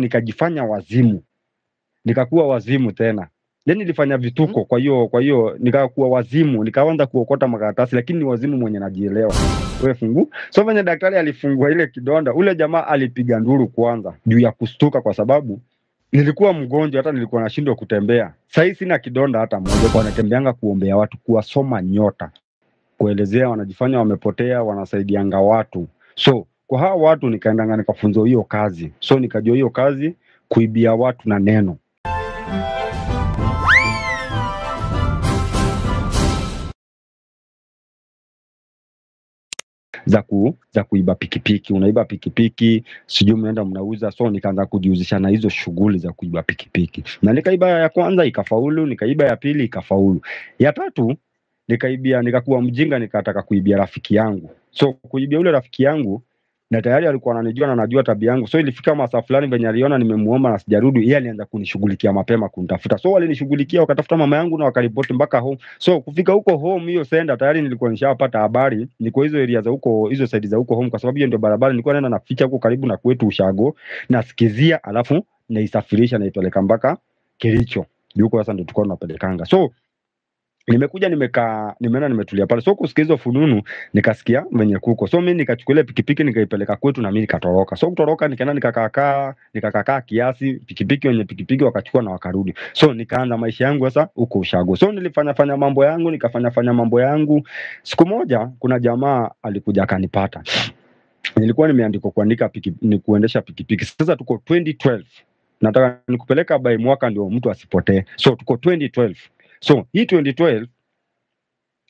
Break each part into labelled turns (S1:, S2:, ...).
S1: nikajifanya wazimu. Nikakuwa wazimu tena. Yani nilifanya vituko kwa hiyo kwa hiyo nikakuwa wazimu. Nikaanza kuokota makaratasi lakini ni wazimu mwenye najielewa. Wewe fungu so venye daktari alifungua ile kidonda ule jamaa alipiga nduru kwanza juu ya kustuka kwa sababu nilikuwa mgonjwa hata nilikuwa nashindwa kutembea. Sahii sina kidonda hata moja kwa natembeanga kuombea watu kuwasoma nyota. Kuelezea wanajifanya wamepotea wanasaidianga watu. So kwa hawa watu nikaendanga nikafunzwa hiyo kazi. So nikajua hiyo kazi kuibia watu na neno. Za ku, za kuiba pikipiki. Unaiba pikipiki sijui mnaenda mnauza. So nikaanza kujihusisha na hizo shughuli za kuiba pikipiki. Na nikaiba ya kwanza ikafaulu nikaiba ya pili ikafaulu. Ya tatu nikaibia nikakuwa mjinga nikataka kuibia rafiki yangu. So kuibia ule rafiki yangu na tayari alikuwa ananijua na anajua tabia yangu. So ilifika masaa fulani venye aliona nimemuomba na sijarudi yeye alianza kunishughulikia mapema kunitafuta. So walinishughulikia wakatafuta mama yangu na wakaripoti mpaka home. So kufika huko home hiyo senda tayari nilikuwa nishapata habari. Niko hizo area za huko hizo side za huko home kwa sababu hiyo ndio barabara. Nilikuwa naenda naficha huko karibu na kwetu ushago nasikizia alafu naisafirisha naipeleka mpaka kericho. Huko sasa ndio tulikuwa tunapelekanga. So nimekuja nimekaa nimeona nimetulia pale. So kusikia fununu nikasikia venye kuko. So mi nikachukulia pikipiki nikaipeleka kwetu na mi nikatoroka. So kutoroka nikaenda nikakakaa nikakakaa kiasi pikipiki wenye pikipiki wakachukua na wakarudi. So nikaanza maisha yangu sasa huko ushago. So nilifanya fanya mambo yangu nikafanya fanya mambo yangu. Siku moja kuna jamaa alikuja akanipata. Nilikuwa nimeandikwa kuandika piki, ni kuendesha pikipiki. Sasa tuko 2012 nataka nikupeleka by mwaka ndio mtu asipotee. So tuko 2012 so hii 2012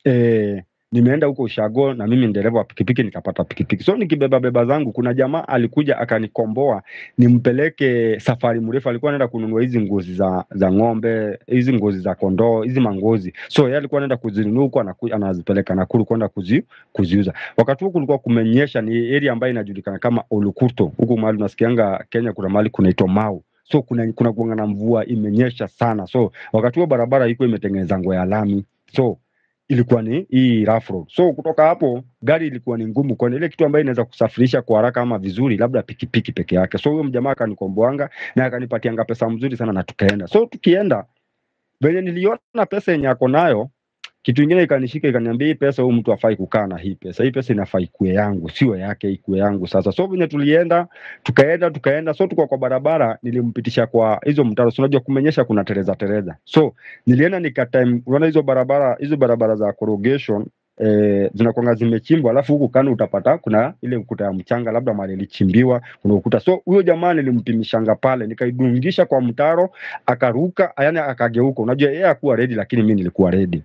S1: eh, nimeenda huko ushago na mimi ndereva wa pikipiki nikapata pikipiki. So nikibeba beba zangu kuna jamaa alikuja akanikomboa nimpeleke safari mrefu. Alikuwa anaenda kununua hizi ngozi za za ng'ombe hizi ngozi za kondoo hizi mangozi. So yeye alikuwa anaenda kuzinunua huko anazipeleka Nakuru kwenda kuzi, kuziuza. Wakati huo kulikuwa kumenyesha ni area ambayo inajulikana kama Olukuto huku mahali unasikianga Kenya kuna mahali kunaitwa Mau so kuna kuna kuanga na mvua imenyesha sana so wakati huo barabara iko imetengeneza ngo ya lami so ilikuwa ni hii road. So kutoka hapo gari ilikuwa ni ngumu, kwani ile kitu ambayo inaweza kusafirisha kwa haraka ama vizuri, labda pikipiki peke yake. So huyo mjamaa akanikomboanga na akanipatianga pesa mzuri sana, na tukaenda. So tukienda venye niliona pesa yenye ako nayo, kitu ingine ikanishika ikaniambia, hii pesa huyu mtu afai kukaa na hii pesa, hii pesa inafaa ikue yangu, sio yake, ikue yangu. Sasa so venye tulienda tukaenda tukaenda, so tuko kwa barabara, nilimpitisha kwa hizo mtaro, so unajua kumenyesha, kuna tereza tereza, so nilienda nikatime, unaona hizo barabara hizo barabara za corrugation eh, zinakwanga zimechimbwa, alafu huku kando utapata kuna ile ukuta ya mchanga, labda mali ilichimbiwa kuna ukuta. So huyo jamaa nilimpimishanga pale, nikaidungisha kwa mtaro, akaruka, yani akageuka. Unajua yeye hakuwa ready, lakini mi nilikuwa ready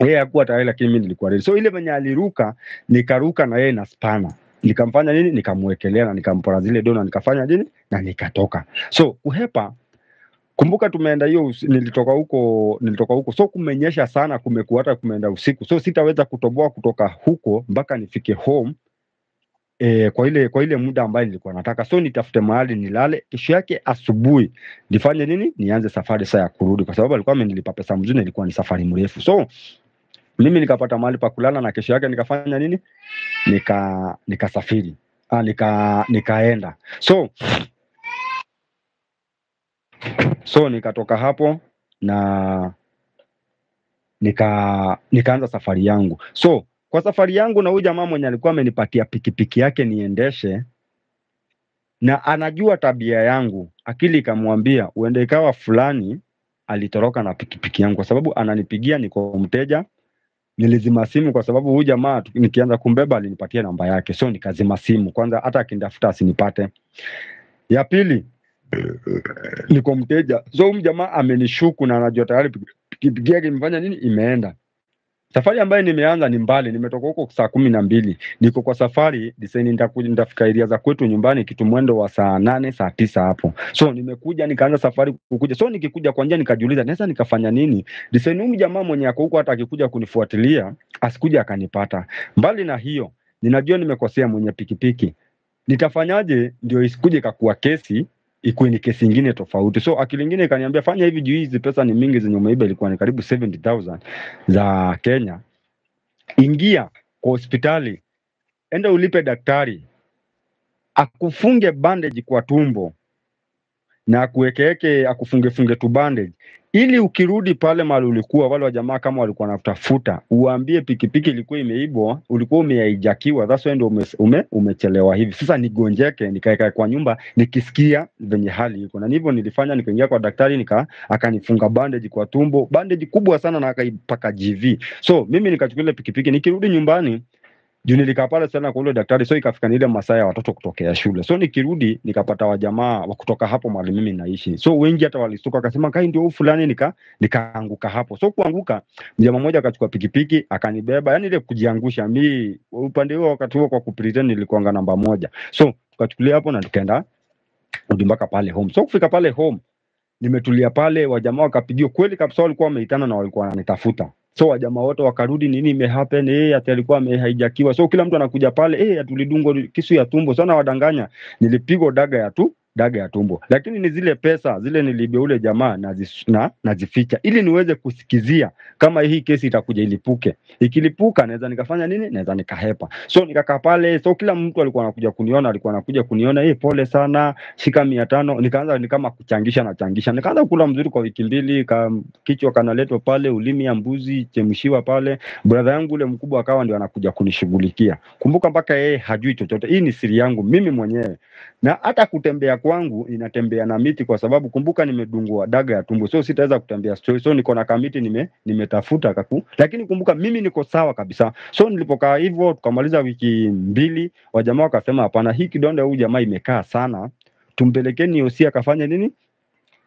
S1: yeye hakuwa tayari lakini mimi nilikuwa ready. So ile venye aliruka nikaruka na yeye na spana. Nikamfanya nini? Nikamwekelea na nikampora zile dona nikafanya nini? Na nikatoka. So kuhepa kumbuka tumeenda hiyo nilitoka huko nilitoka huko so kumenyesha sana kumekuwa hata kumeenda usiku so sitaweza kutoboa kutoka huko mpaka nifike home E, kwa ile kwa ile muda ambayo nilikuwa nataka so nitafute mahali nilale kesho yake asubuhi nifanye nini nianze safari saa ya kurudi kwa sababu alikuwa amenilipa pesa mzuri ilikuwa ni safari mrefu so mimi nikapata mahali pa kulala na kesho yake nikafanya nini? Nika nikasafiri. Ah, nika nikaenda. So so nikatoka hapo na nika nikaanza safari yangu. So kwa safari yangu na huyu jamaa mwenye alikuwa amenipatia pikipiki yake niendeshe na anajua tabia yangu akili ikamwambia uende ikawa fulani alitoroka na pikipiki yangu kwa sababu ananipigia niko mteja nilizima simu kwa sababu huyu jamaa nikianza kumbeba alinipatia namba yake. So nikazima simu kwanza hata akinitafuta asinipate. Ya pili niko mteja. So huyu jamaa amenishuku na anajua tayari pikipikia imefanya nini imeenda safari ambayo nimeanza ni mbali nimetoka huko saa kumi na mbili. Niko kwa safari nitakuja nitafika iria za kwetu nyumbani kitu mwendo wa saa nane saa tisa hapo. So nimekuja nikaanza safari kukuja. So nikikuja kwa njia nikajiuliza naweza nikafanya nini? Disaini huyu jamaa mwenye ako huko hata akikuja kunifuatilia asikuja akanipata. Mbali na hiyo ninajua nimekosea mwenye pikipiki. Nitafanyaje ndio isikuje ikakuwa kesi ikuwe ni kesi ingine tofauti. So akili ingine ikaniambia fanya hivi juu hizi pesa ni mingi zenye umeiba ilikuwa ni karibu 70000 za kenya. Ingia kwa hospitali enda ulipe daktari akufunge bandage kwa tumbo na akuwekeeke akufungefunge tu bandage ili ukirudi pale mahali ulikuwa, wale wa jamaa kama walikuwa wanakutafuta, uambie pikipiki ilikuwa imeibwa, ulikuwa umeijakiwa, that's why ndio ume, ume, umechelewa hivi. Sasa nigonjeke, nikaeka kwa nyumba nikisikia venye hali iko, na hivyo nilifanya. Nikaingia kwa daktari nika akanifunga bandage kwa tumbo, bandage kubwa sana, na akaipaka GV. So mimi nikachukua ile pikipiki, nikirudi nyumbani juu nilikaa pale sana kwa ule daktari, so ikafika ni ile masaa ya watoto kutokea shule. So nikirudi nikapata wajamaa wa kutoka hapo mahali mimi naishi, so wengi hata walistuka, akasema kai ndio huyu fulani, nika nikaanguka hapo. So kuanguka, mjamaa mmoja akachukua pikipiki akanibeba, yani ile kujiangusha. Mi upande huo wakati huo kwa kupretend nilikuanga namba moja, so tukachukulia hapo na tukaenda rudi mpaka pale home. So kufika pale home nimetulia pale, wajamaa wakapigiwa kweli kabisa, walikuwa wameitana na walikuwa wananitafuta so wajamaa wote wakarudi, nini imehappen? Eh, ati alikuwa amehaijakiwa. So kila mtu anakuja pale, eh, atulidungwa kisu ya tumbo. Sana wadanganya, nilipigwa daga ya tu daga ya tumbo, lakini ni zile pesa zile nilibia ule jamaa nazis, na nazificha ili niweze kusikizia kama hii kesi itakuja ilipuke. Ikilipuka naweza nikafanya nini? Naweza nikahepa. So nikakaa pale, so kila mtu alikuwa anakuja kuniona, alikuwa anakuja kuniona, hey, pole sana, shika mia tano. Nikaanza ni kama kuchangisha na changisha, nikaanza kula mzuri kwa wiki mbili, ka, kichwa kanaletwa pale, ulimi ya mbuzi chemshiwa pale. Brother yangu ule mkubwa akawa ndio anakuja kunishughulikia. Kumbuka mpaka yeye hajui chochote, hii ni siri yangu mimi mwenyewe na hata kutembea kwangu inatembea na miti, kwa sababu kumbuka, nimedungwa daga ya tumbo, so sitaweza kutembea. So niko na kamiti nime nimetafuta kaku, lakini kumbuka, mimi niko sawa kabisa. So nilipokaa hivyo, tukamaliza wiki mbili, wajamaa wakasema hapana, hii kidonda huyu jamaa imekaa sana, tumpelekeni osi akafanya nini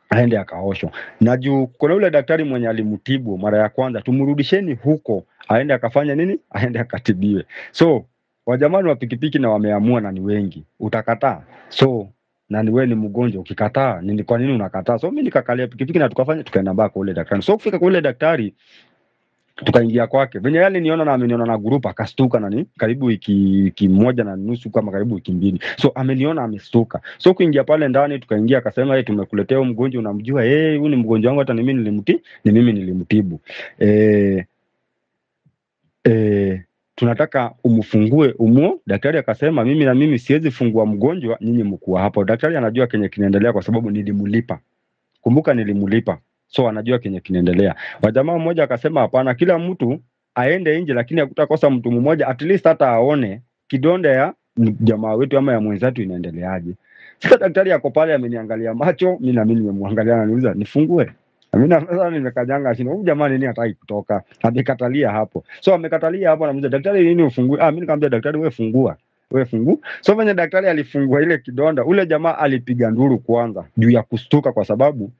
S1: aende akaoshwa. Na juu kuna yule daktari mwenye alimtibu mara ya kwanza, tumrudisheni huko aende akafanya nini, aende akatibiwe. So wajamani wa pikipiki na wameamua na ni wengi, utakataa? So na ni wewe ni mgonjwa, ukikataa nini? Kwa nini unakataa? So mimi nikakalia pikipiki na tukafanya, tukaenda mpaka kwa ule daktari. So kufika kwa ule daktari tukaingia kwake, venye yale niona na ameniona na grupa akastuka, na ni karibu wiki wiki moja na nusu kama karibu wiki mbili, so ameniona amestuka. So kuingia pale ndani, tukaingia, akasema hey, tumekuletea huyu mgonjwa, unamjua? hey, huyu ni mgonjwa wangu, hata ni mimi nilimti ni mimi nilimtibu eh, eh, tunataka umfungue umuo. Daktari akasema mimi na mimi siwezi fungua mgonjwa, nyinyi mkuwa hapo. Daktari anajua kenye kinaendelea kwa sababu nilimlipa. Kumbuka nilimlipa, so anajua kenye kinaendelea. Wajamaa mmoja akasema hapana, kila mtu aende nje, lakini hakutakosa mtu mmoja at least hata aone kidonda ya jamaa wetu ama ya mwenzetu inaendeleaje. Sasa daktari ako pale ameniangalia macho, mimi na mimi nimemwangalia, ananiuliza nifungue mimi sasa nimekanyanga chini. Huyu jamaa nini hataki kutoka? Amekatalia hapo. So amekatalia hapo anamuuliza daktari nini ufungue? Ah, mimi nikamwambia daktari wewe fungua. Wewe fungu. So venye daktari alifungua ile kidonda, ule jamaa alipiga nduru kwanza juu ya kustuka kwa sababu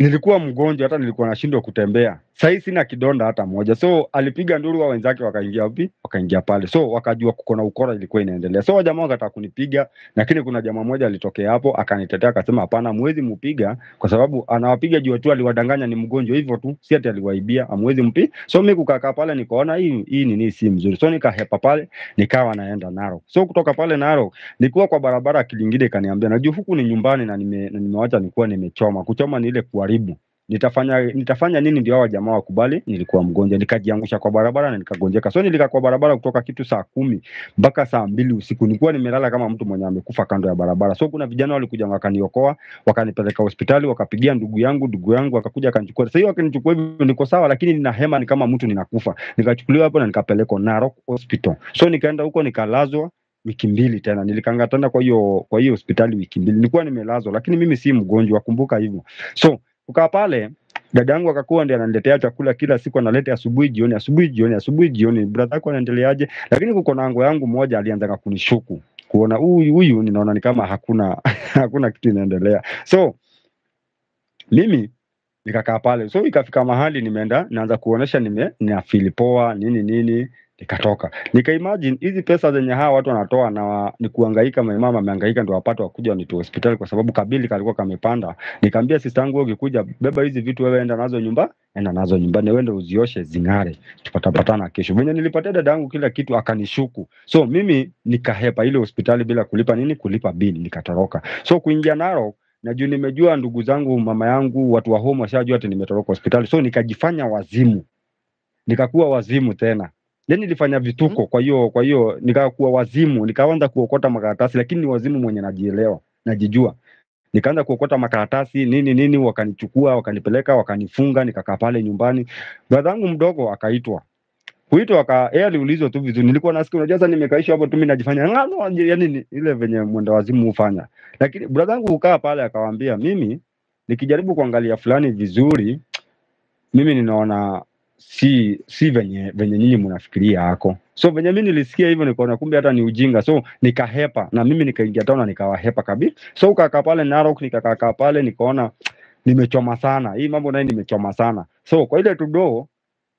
S1: nilikuwa mgonjwa, hata nilikuwa nashindwa kutembea. Sahii sina kidonda hata moja, so alipiga nduru, wa wenzake wakaingia wapi? Wakaingia pale, so wakajua kuko ukora ilikuwa inaendelea. So wajamaa wakataka kunipiga, lakini kuna jamaa moja alitokea hapo akanitetea, akasema hapana, mwezi mpiga kwa sababu anawapiga jua tu aliwadanganya ni mgonjwa hivyo tu, si ati aliwaibia, amwezi mpi. So mi kukakaa pale nikaona hii hii nini si mzuri, so nikahepa pale, nikawa naenda Narok. So kutoka pale Narok nikuwa kwa barabara, kilingine kaniambia, najua huku ni nyumbani na nime, nimewacha nilikuwa nimechoma. Kuchoma ni ile kuharibu nitafanya nitafanya nini ndio hao jamaa wakubali? Nilikuwa mgonjwa. Nikajiangusha kwa barabara na nikagonjeka. So nilikaa kwa barabara kutoka kitu saa kumi mpaka saa mbili usiku. Nilikuwa nimelala kama mtu mwenye amekufa kando ya barabara. So kuna vijana walikuja wakaniokoa wakanipeleka hospitali wakapigia ndugu yangu ndugu yangu akakuja akanichukua. Sasa hiyo wakinichukua hivyo niko sawa lakini nina hema ni kama mtu ninakufa. Nikachukuliwa hapo na nikapelekwa Narok hospital. So nikaenda huko nikalazwa wiki mbili tena. Nilikangatana kwa hiyo kwa hiyo hospitali wiki mbili. Nilikuwa nimelazwa lakini mimi si mgonjwa kumbuka hivyo. So kukaa pale dada yangu akakuwa ndiye ananiletea chakula kila siku, analeta asubuhi jioni, asubuhi jioni, asubuhi jioni. Brother yako anaendeleaje? Lakini kuko na ango yangu moja alianza kunishuku kuona huyu huyu, ninaona ni kama hakuna hakuna kitu inaendelea, so mimi nikakaa pale, so ikafika mahali nimeenda naanza kuonesha nime ninafeel poa nini nini nikatoka nikaimagine hizi pesa zenye hawa watu wanatoa na wa, ni kuhangaika. Mama amehangaika ndio wapate wakuja wanitoe hospitali, kwa sababu kabili kalikuwa kamepanda. Nikamwambia sister yangu, wewe ukikuja beba hizi vitu, wewe enda nazo nyumba, enda nazo nyumbani, wende uzioshe zing'are, tupatapatana kesho. Venye nilipatia dada yangu kila kitu, akanishuku, so mimi nikahepa ile hospitali bila kulipa nini, kulipa bili, nikatoroka. So kuingia naro na juu nimejua ndugu zangu, mama yangu, watu wa home washajua ati nimetoroka hospitali, so nikajifanya wazimu, nikakuwa wazimu tena yani nilifanya vituko. Kwa hiyo kwa hiyo nikakuwa wazimu, nikaanza kuokota makaratasi, lakini ni wazimu mwenye najielewa. najijua nikaanza kuokota makaratasi nini nini wakanichukua wakanipeleka wakanifunga nikakaa pale nyumbani brother yangu mdogo akaitwa kuitwa aka yeye aliulizwa tu vizuri nilikuwa nasikia unajua sasa nimekaishwa hapo tu mimi najifanya ngano yani ile venye mwenda wazimu hufanya lakini brother yangu ukaa pale akawaambia mimi nikijaribu kuangalia fulani vizuri mimi ninaona si si venye venye nyinyi mnafikiria hako so venye mi nilisikia hivyo nikaona kumbe hata ni ujinga. So nikahepa na mimi nikaingia tauna nikawahepa kabisa. So ukakaa pale Narok nikakaa pale nikaona nimechoma sana. Hii mambo naye nimechoma sana. So kwa ile tudoo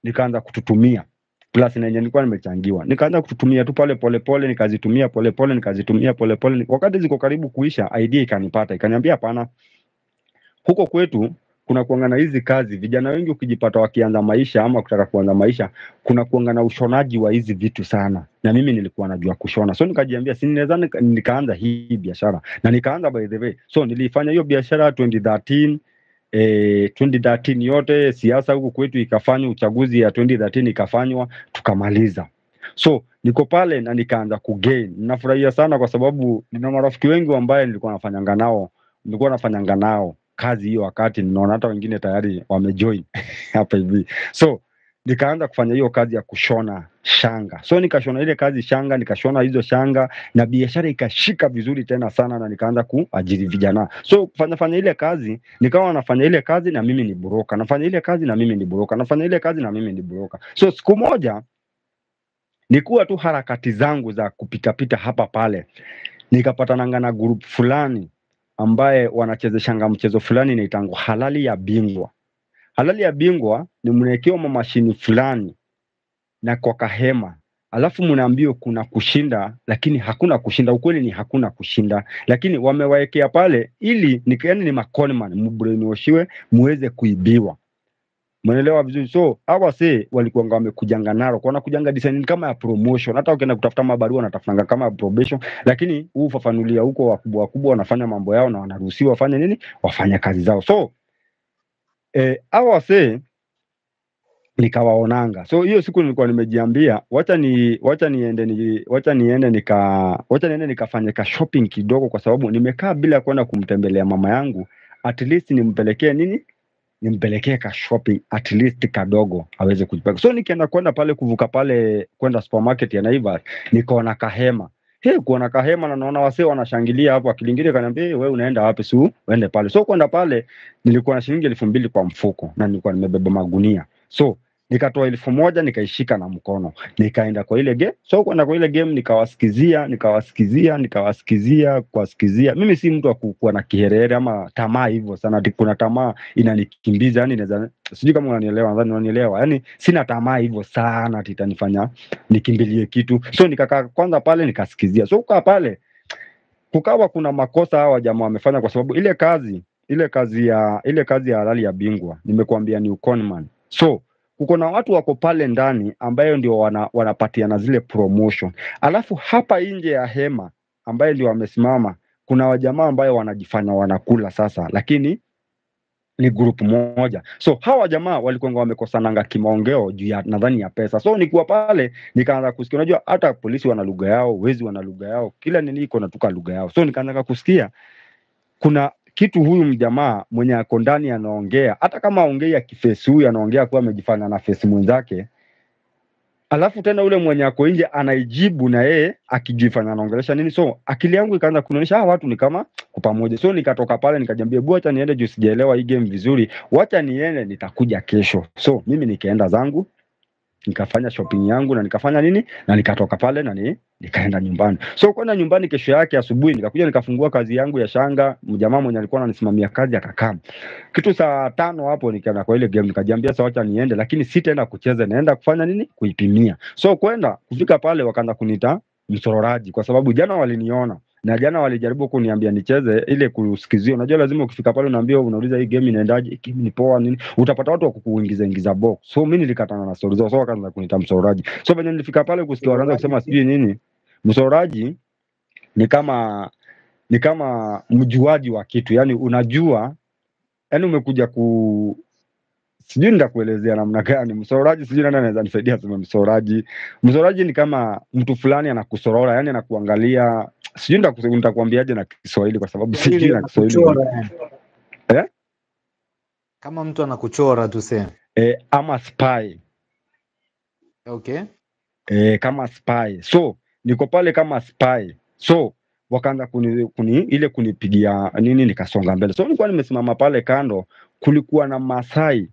S1: nikaanza kututumia. Plus na yenye nilikuwa nimechangiwa. Nikaanza kututumia tu pale polepole nikazitumia polepole nikazitumia polepole wakati ziko karibu kuisha idea ikanipata. Ikaniambia hapana huko kwetu kuna kuanga na hizi kazi vijana wengi ukijipata wakianza maisha ama kutaka kuanza maisha kuna kuanga na ushonaji wa hizi vitu sana. Na mimi nilikuwa najua kushona. So nikajiambia si ninaweza nika, nikaanza hii biashara. Na nikaanza by the way. So nilifanya hiyo biashara 2013 eh, 2013 yote siasa huku kwetu ikafanywa uchaguzi ya 2013 ikafanywa tukamaliza. So niko pale na nikaanza kugain. Nafurahia sana kwa sababu nina marafiki wengi ambaye nilikuwa nafanyanga nao nilikuwa nafanyanga nao kazi hiyo wakati ninaona hata wengine tayari wamejoin hapa hivi. So nikaanza kufanya hiyo kazi ya kushona shanga. So nikashona ile kazi shanga nikashona hizo shanga na biashara ikashika vizuri tena sana na nikaanza kuajiri vijana. So fanya fanya ile kazi nikawa nafanya ile kazi na mimi ni broka nafanya ile kazi na mimi ni broka nafanya ile kazi na mimi ni broka so siku moja nikuwa tu harakati zangu za kupitapita hapa pale. Nikapatananga na group fulani ambaye wanachezeshanga mchezo fulani inaitangwa halali ya bingwa. Halali ya bingwa ni mnaekewa mamashini fulani na kwa kahema. Alafu mnaambiwa kuna kushinda lakini hakuna kushinda. Ukweli ni hakuna kushinda. Lakini wamewaekea pale ili ni yani ni maconman muweze kuibiwa Mnaelewa vizuri. So hawa se walikuanga wamekujanga naro, kwa wanakujanga design kama ya promotion. Hata ukienda kutafuta mabarua wanatafutanga kama ya probation, lakini huu ufafanulia huko wakubwa wakubwa wanafanya mambo yao na wanaruhusiwa wafanye nini? wafanya kazi zao. So eh, hawa se nikawaonanga. So hiyo siku nilikuwa nimejiambia wacha ni wacha niende ni wacha niende nika wacha niende nikafanye ka shopping kidogo, kwa sababu nimekaa bila kwenda kumtembelea mama yangu, at least nimpelekee nini nimpelekee ka shopping at least kadogo aweze kujipanga. So nikienda kwenda pale kuvuka pale kwenda supermarket ya Naivas nikaona kahema. Hey, kuona kahema na naona wasee wanashangilia hapo, akilingiria kaniambia hey, wewe unaenda wapi? Su uende pale. So kwenda pale nilikuwa na shilingi elfu mbili kwa mfuko na nilikuwa nimebeba magunia. So nikatoa elfu moja nikaishika na mkono nikaenda kwa ile game. So kwenda kwa ile game nikawasikizia nikawasikizia nikawasikizia kuwasikizia. Mimi si mtu wa kuwa na kiherehere ama tamaa hivyo sana, kuna tamaa inanikimbiza yani inaweza sijui kama unanielewa, nadhani unanielewa. Yani sina tamaa hivyo sana ati itanifanya nikimbilie kitu. So nikakaa kwanza pale nikasikizia. So kukaa pale kukawa kuna makosa hawa jamaa wamefanya, kwa sababu ile kazi ile kazi ya ile kazi ya halali ya bingwa nimekuambia ni uconman. So kuko na watu wako pale ndani ambayo ndio wana, wanapatiana zile promotion, alafu hapa nje ya hema ambayo ndio wamesimama kuna wajamaa ambayo wanajifanya wanakula sasa, lakini ni group moja. So hawa jamaa walikuwa wamekosananga kimaongeo juu ya nadhani ya pesa. So nikuwa pale nikaanza kusikia, unajua hata polisi wana lugha yao, wezi wana lugha yao, kila nini iko natuka lugha yao. So nikaanza kusikia kuna kitu huyu mjamaa mwenye ako ndani anaongea, hata kama aongei akifesi, huyu anaongea kuwa amejifanya na fesi mwenzake, alafu tena ule mwenye ako nje anaijibu na yeye akijifanya anaongelesha nini. So akili yangu ikaanza kunionyesha hawa watu ni kama pamoja. So nikatoka pale nikajiambia, hebu wacha niende juu sijaelewa hii game vizuri, wacha niende, nitakuja kesho. So mimi nikaenda zangu nikafanya shopping yangu na nikafanya nini na nikatoka pale na ni, nikaenda nyumbani. So kwenda nyumbani kesho yake asubuhi nikakuja nikafungua kazi yangu ya shanga. Mjamaa mwenye alikuwa ananisimamia kazi akakaa kitu saa tano hapo, nikaenda kwa ile game nikajiambia sasa, acha niende, lakini sitaenda kucheza, naenda kufanya nini? Kuipimia. So kwenda kufika pale wakaanza kuniita msororaji, kwa sababu jana waliniona na jana walijaribu kuniambia nicheze ile kusikizia. Unajua, lazima ukifika pale unaambia, unauliza hii game inaendaje, hii game ni poa nini, utapata watu wa kukuingiza ingiza box. So mimi nilikatana na stories zao, so wakaanza kuniita msororaji. So venye nilifika pale kusikia wanaanza kusema sijui nini, msororaji ni kama ni kama mjuaji wa kitu, yani unajua, yani umekuja ku sijui nitakuelezea namna gani. Msororaji sijui nani anaweza nisaidia sema msororaji msororaji ni kama mtu fulani anakusorora yani anakuangalia. Sijui nitaku- nitakuambiaje na kiswahili kwa sababu sijui na kiswahili. Eh?
S2: Kama mtu anakuchora tuseme.
S1: eh, ama spy.
S2: Okay.
S1: eh, kama spy. So niko pale kama spy. So wakaanza kuni, kuni ile kunipigia nini nikasonga mbele. So nilikuwa nimesimama pale kando kulikuwa na masai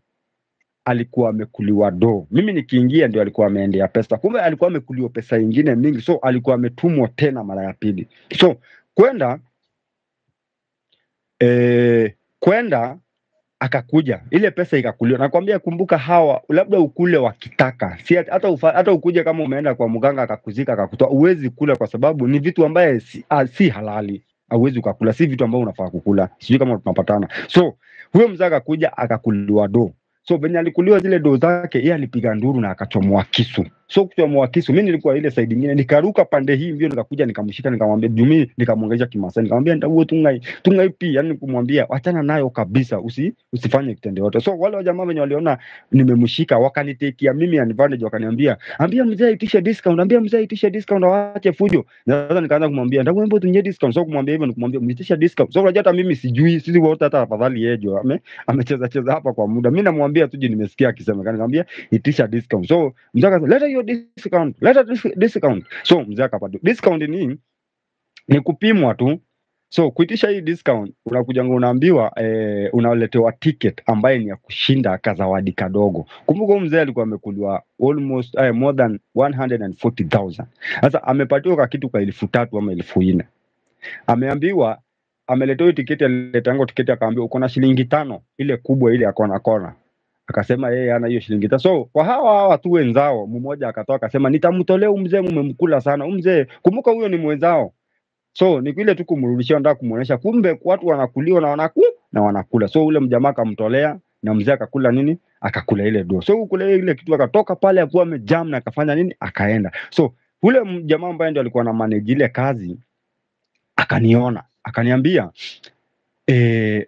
S1: alikuwa amekuliwa do mimi nikiingia ndio alikuwa ameendea pesa. Kumbe alikuwa amekuliwa pesa ingine mingi. So alikuwa ametumwa tena mara ya pili. So kwenda e, kwenda akakuja. Ile pesa ikakuliwa. Nakwambia kumbuka hawa labda ukule wakitaka si hata ufa, hata ukuje kama umeenda kwa mganga akakuzika akakutoa uwezi kula kwa sababu ni vitu ambaye si, ah, si halali. Auwezi ukakula. Si vitu ambavyo unafaa kukula. Sijui kama tunapatana. So huyo mzee akakuja akakuliwa do so venye alikuliwa zile do zake yeye alipiga nduru na akachomoa kisu so kuchomoa kisu mi nilikuwa ile side nyingine, nikaruka pande hii mbio nikakuja nikamshika nikamwambia jumi nikamwongesha kimasai. Nikamwambia ndauo tungai tungai pi yani kumwambia wachana nayo kabisa usi, usifanye kitendo yote. So wale wajamaa wenye waliona nimemshika wakanitekia mimi advantage wakaniambia ambia mzee aitishe discount ambia mzee aitishe discount waache fujo. Sasa nikaanza kumwambia ndio mbona tunye discount. So kumwambia hivyo nikumwambia mnitisha discount. So unajua hata mimi sijui sisi wote hata afadhali yejo ame amecheza cheza hapa kwa muda. Mimi namwambia tu nimesikia akisema. Nikamwambia itisha discount. So mzee akasema leta hiyo discount. Leta dis- discount. So mzee akapata. Discount ni ni kupimwa tu. So kuitisha hii discount unakuja unaambiwa eh, unaletewa ticket ambaye ni ya kushinda kazawadi kadogo. Kumbuka mzee alikuwa amekuliwa almost eh, more than 140000 sasa amepatiwa ka kitu kwa elfu tatu ama elfu nne. Ameambiwa ameletewa tiketi aliletango tiketi akaambiwa uko na shilingi tano. Ile kubwa ile ya kona kona akasema yeye ana hiyo shilingi. Tano so kwa hawa hawa tu wenzao mmoja akatoa akasema nitamtolea mzee mmemkula sana. Mzee kumbuka huyo ni mwenzao. So ni vile tu kumrudishia nataka kumuonyesha kumbe watu wanakuliwa na wanaku na wanakula. So ule mjamaa akamtolea na mzee akakula nini? Akakula ile duo so kule ile kitu akatoka pale akuwa amejam na akafanya nini? Akaenda. So ule mjamaa ambaye ndio alikuwa na manage ile kazi akaniona. Akaniambia e,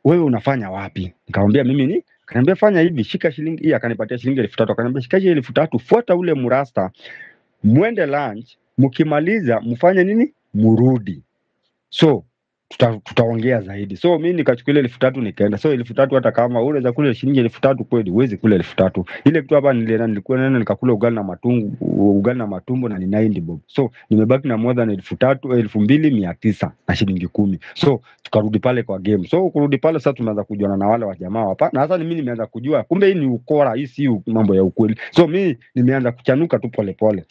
S1: wewe unafanya wapi? Nikamwambia mimi ni akaniambia fanya hivi shika shilingi hii akanipatia shilingi elfu tatu. Akaniambia shika hii elfu tatu fuata ule mrasta mwende lunch mkimaliza mfanye nini? Murudi. So tuta, tutaongea zaidi. So mi nikachukua ile elfu tatu nikaenda. So elfu tatu hata kama unaweza kula shilingi elfu tatu kweli huwezi kula elfu tatu. Ile kitu hapa nilienda nilikuwa nenda nikakula ugali na matungu ugali na matumbo na ni 90 bob. So nimebaki na more than elfu tatu elfu mbili mia tisa na shilingi kumi. So tukarudi pale kwa game. So kurudi pale sasa tumeanza kujuana na wale wajamaa hapa. Na sasa mimi nimeanza kujua kumbe hii ni ukora hii si mambo ya ukweli. So mi nimeanza kuchanuka tu polepole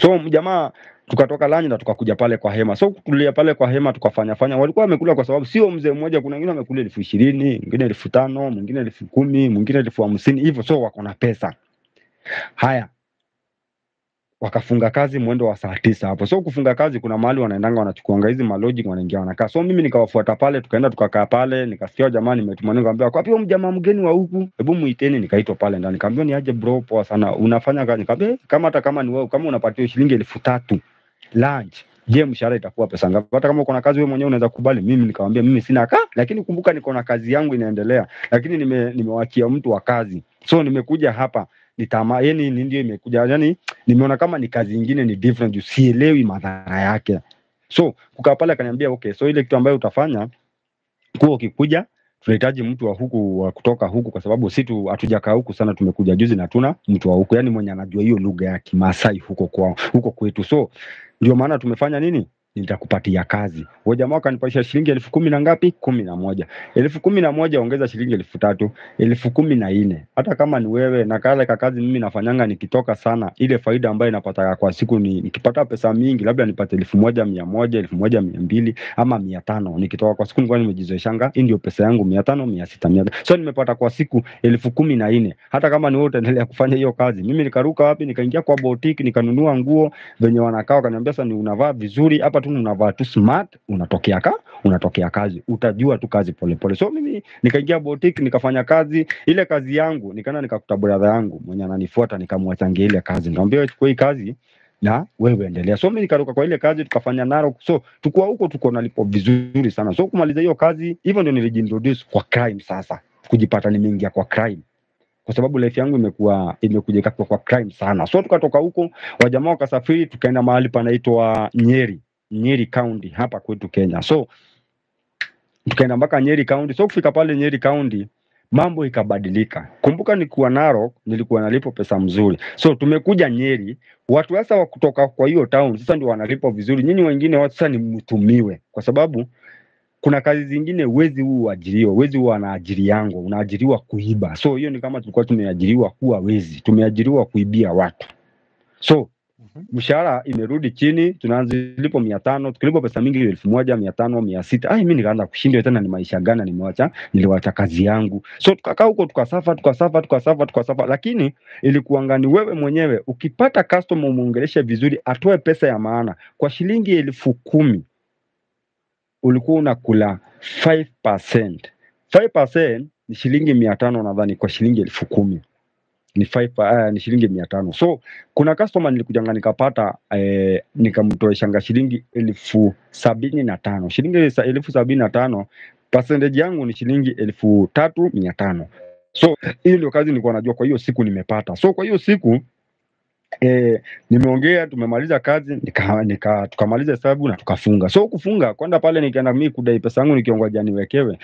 S1: so mjamaa tukatoka lanyi na tukakuja pale kwa hema. So kutulia pale kwa hema tukafanya fanya. Walikuwa wamekula kwa sababu sio mzee mmoja kuna wengine wamekula elfu ishirini mwingine elfu tano mwingine elfu kumi mwingine elfu hamsini hivyo so wako na pesa. Haya. Wakafunga kazi mwendo wa saa tisa hapo. So kufunga kazi kuna mahali wanaendanga wanachukuanga hizi maloji wanaingia wanakaa. So mimi nikawafuata pale tukaenda tukakaa pale nikasikia jamaa nimetumwa, nikamwambia kwa hiyo mjamaa mgeni wa huku? Hebu muiteni. Nikaitwa pale ndani. Nikamwambia ni aje bro poa sana. Unafanya kazi? Nikamwambia "Eh, kama hata kama ni wewe kama unapatia shilingi elfu tatu lunch. Je mshahara itakuwa pesa ngapi? Hata kama uko na kazi wewe mwenyewe unaweza kubali. Mimi nikamwambia mimi sina ka lakini kumbuka niko na kazi yangu inaendelea lakini nime nimewachia mtu wa kazi. So nimekuja hapa nitama yani ni ndio imekuja yani nimeona kama ni kazi nyingine ni different juu sielewi madhara yake. So kukaa pale akaniambia okay so ile kitu ambayo utafanya kuwa ukikuja tunahitaji mtu wa huku wa kutoka huku kwa sababu si tu hatujakaa huku sana tumekuja juzi na tuna mtu wa huku. Yani mwenye anajua hiyo lugha ya kimasai huko kwao huko kwetu. So ndio maana tumefanya nini nitakupatia kazi. Huyo jamaa akanipatia shilingi elfu kumi na ngapi? Kumi na moja. Elfu kumi na moja ongeza shilingi elfu tatu. Elfu kumi na nne. Hata kama ni wewe na kale ka kazi mimi nafanyanga nikitoka sana ile faida ambayo inapata kwa siku ni nikipata pesa mingi labda nipate elfu moja mia moja elfu moja mia mbili ama mia tano. Nikitoka kwa siku nilikuwa nimejizoeshanga hii ndio pesa yangu mia tano mia sita mia so nimepata kwa siku elfu kumi na nne. Hata kama ni wewe utaendelea kufanya hiyo kazi. Mimi nikaruka wapi? Nikaingia kwa boutique nikanunua nguo venye wanakaa wakaniambia sasa ni unavaa vizuri hapa tu unavaa tu smart unatokea ka unatokea kazi. Utajua tu kazi polepole pole. so mimi nikaingia boutique nikafanya kazi. Ile kazi yangu nikaenda nikakuta brother yangu mwenye ananifuata nikamwachangia ile kazi. Nikamwambia chukua hii kazi na wewe endelea. So mimi nikaruka kwa ile kazi tukafanya naro. So tukua huko tuko nalipo vizuri sana. So kumaliza hiyo kazi hivyo ndio nilijiintroduce kwa crime sasa. Kujipata nimeingia kwa crime. Kwa sababu life yangu imekuwa imekuja kwa, kwa crime sana. So tukatoka huko, wajamaa wakasafiri, tukaenda mahali panaitwa Nyeri, Nyeri County hapa kwetu Kenya. So tukaenda mpaka Nyeri County. So kufika pale Nyeri County mambo ikabadilika. Kumbuka nilikuwa Narok, nilikuwa nalipo pesa mzuri. So tumekuja Nyeri, watu sasa wa kutoka kwa hiyo town sasa ndio wanalipo vizuri. Nyinyi wengine watu sasa ni mtumiwe, kwa sababu kuna kazi zingine wezi huu uajiriwa, wezi huu anaajiri yangu, unaajiriwa kuiba. So hiyo ni kama tulikuwa tumeajiriwa kuwa wezi, tumeajiriwa kuibia watu. So. Mshahara imerudi chini, tunaanza lipo mia tano, tukilipo pesa mingi elfu moja mia tano mia sita Ai, mi nikaanza kushindwa tena, ni maisha gani nimewacha? Niliwacha kazi yangu. So tukakaa huko tukasafa tukasafa tukasafa tukasafa, lakini ilikuangani wewe mwenyewe ukipata customer umwongeleshe vizuri, atoe pesa ya maana. Kwa shilingi elfu kumi ulikuwa unakula 5%. 5% ni shilingi mia tano nadhani, kwa shilingi elfu kumi ni five, uh, ni shilingi mia tano. So kuna customer nilikujanga nikapata eh, nikamtoeshanga shilingi elfu sabini na tano. Shilingi elfu sabini na tano percentage yangu ni shilingi elfu tatu mia tano. So hiyo ndio kazi nilikuwa najua kwa hiyo siku nimepata. So kwa hiyo siku eh, nimeongea tumemaliza kazi nika, nika tukamaliza hesabu na tukafunga. So kufunga kwenda pale nikaenda mimi kudai pesa yangu nikiongoja niwekewe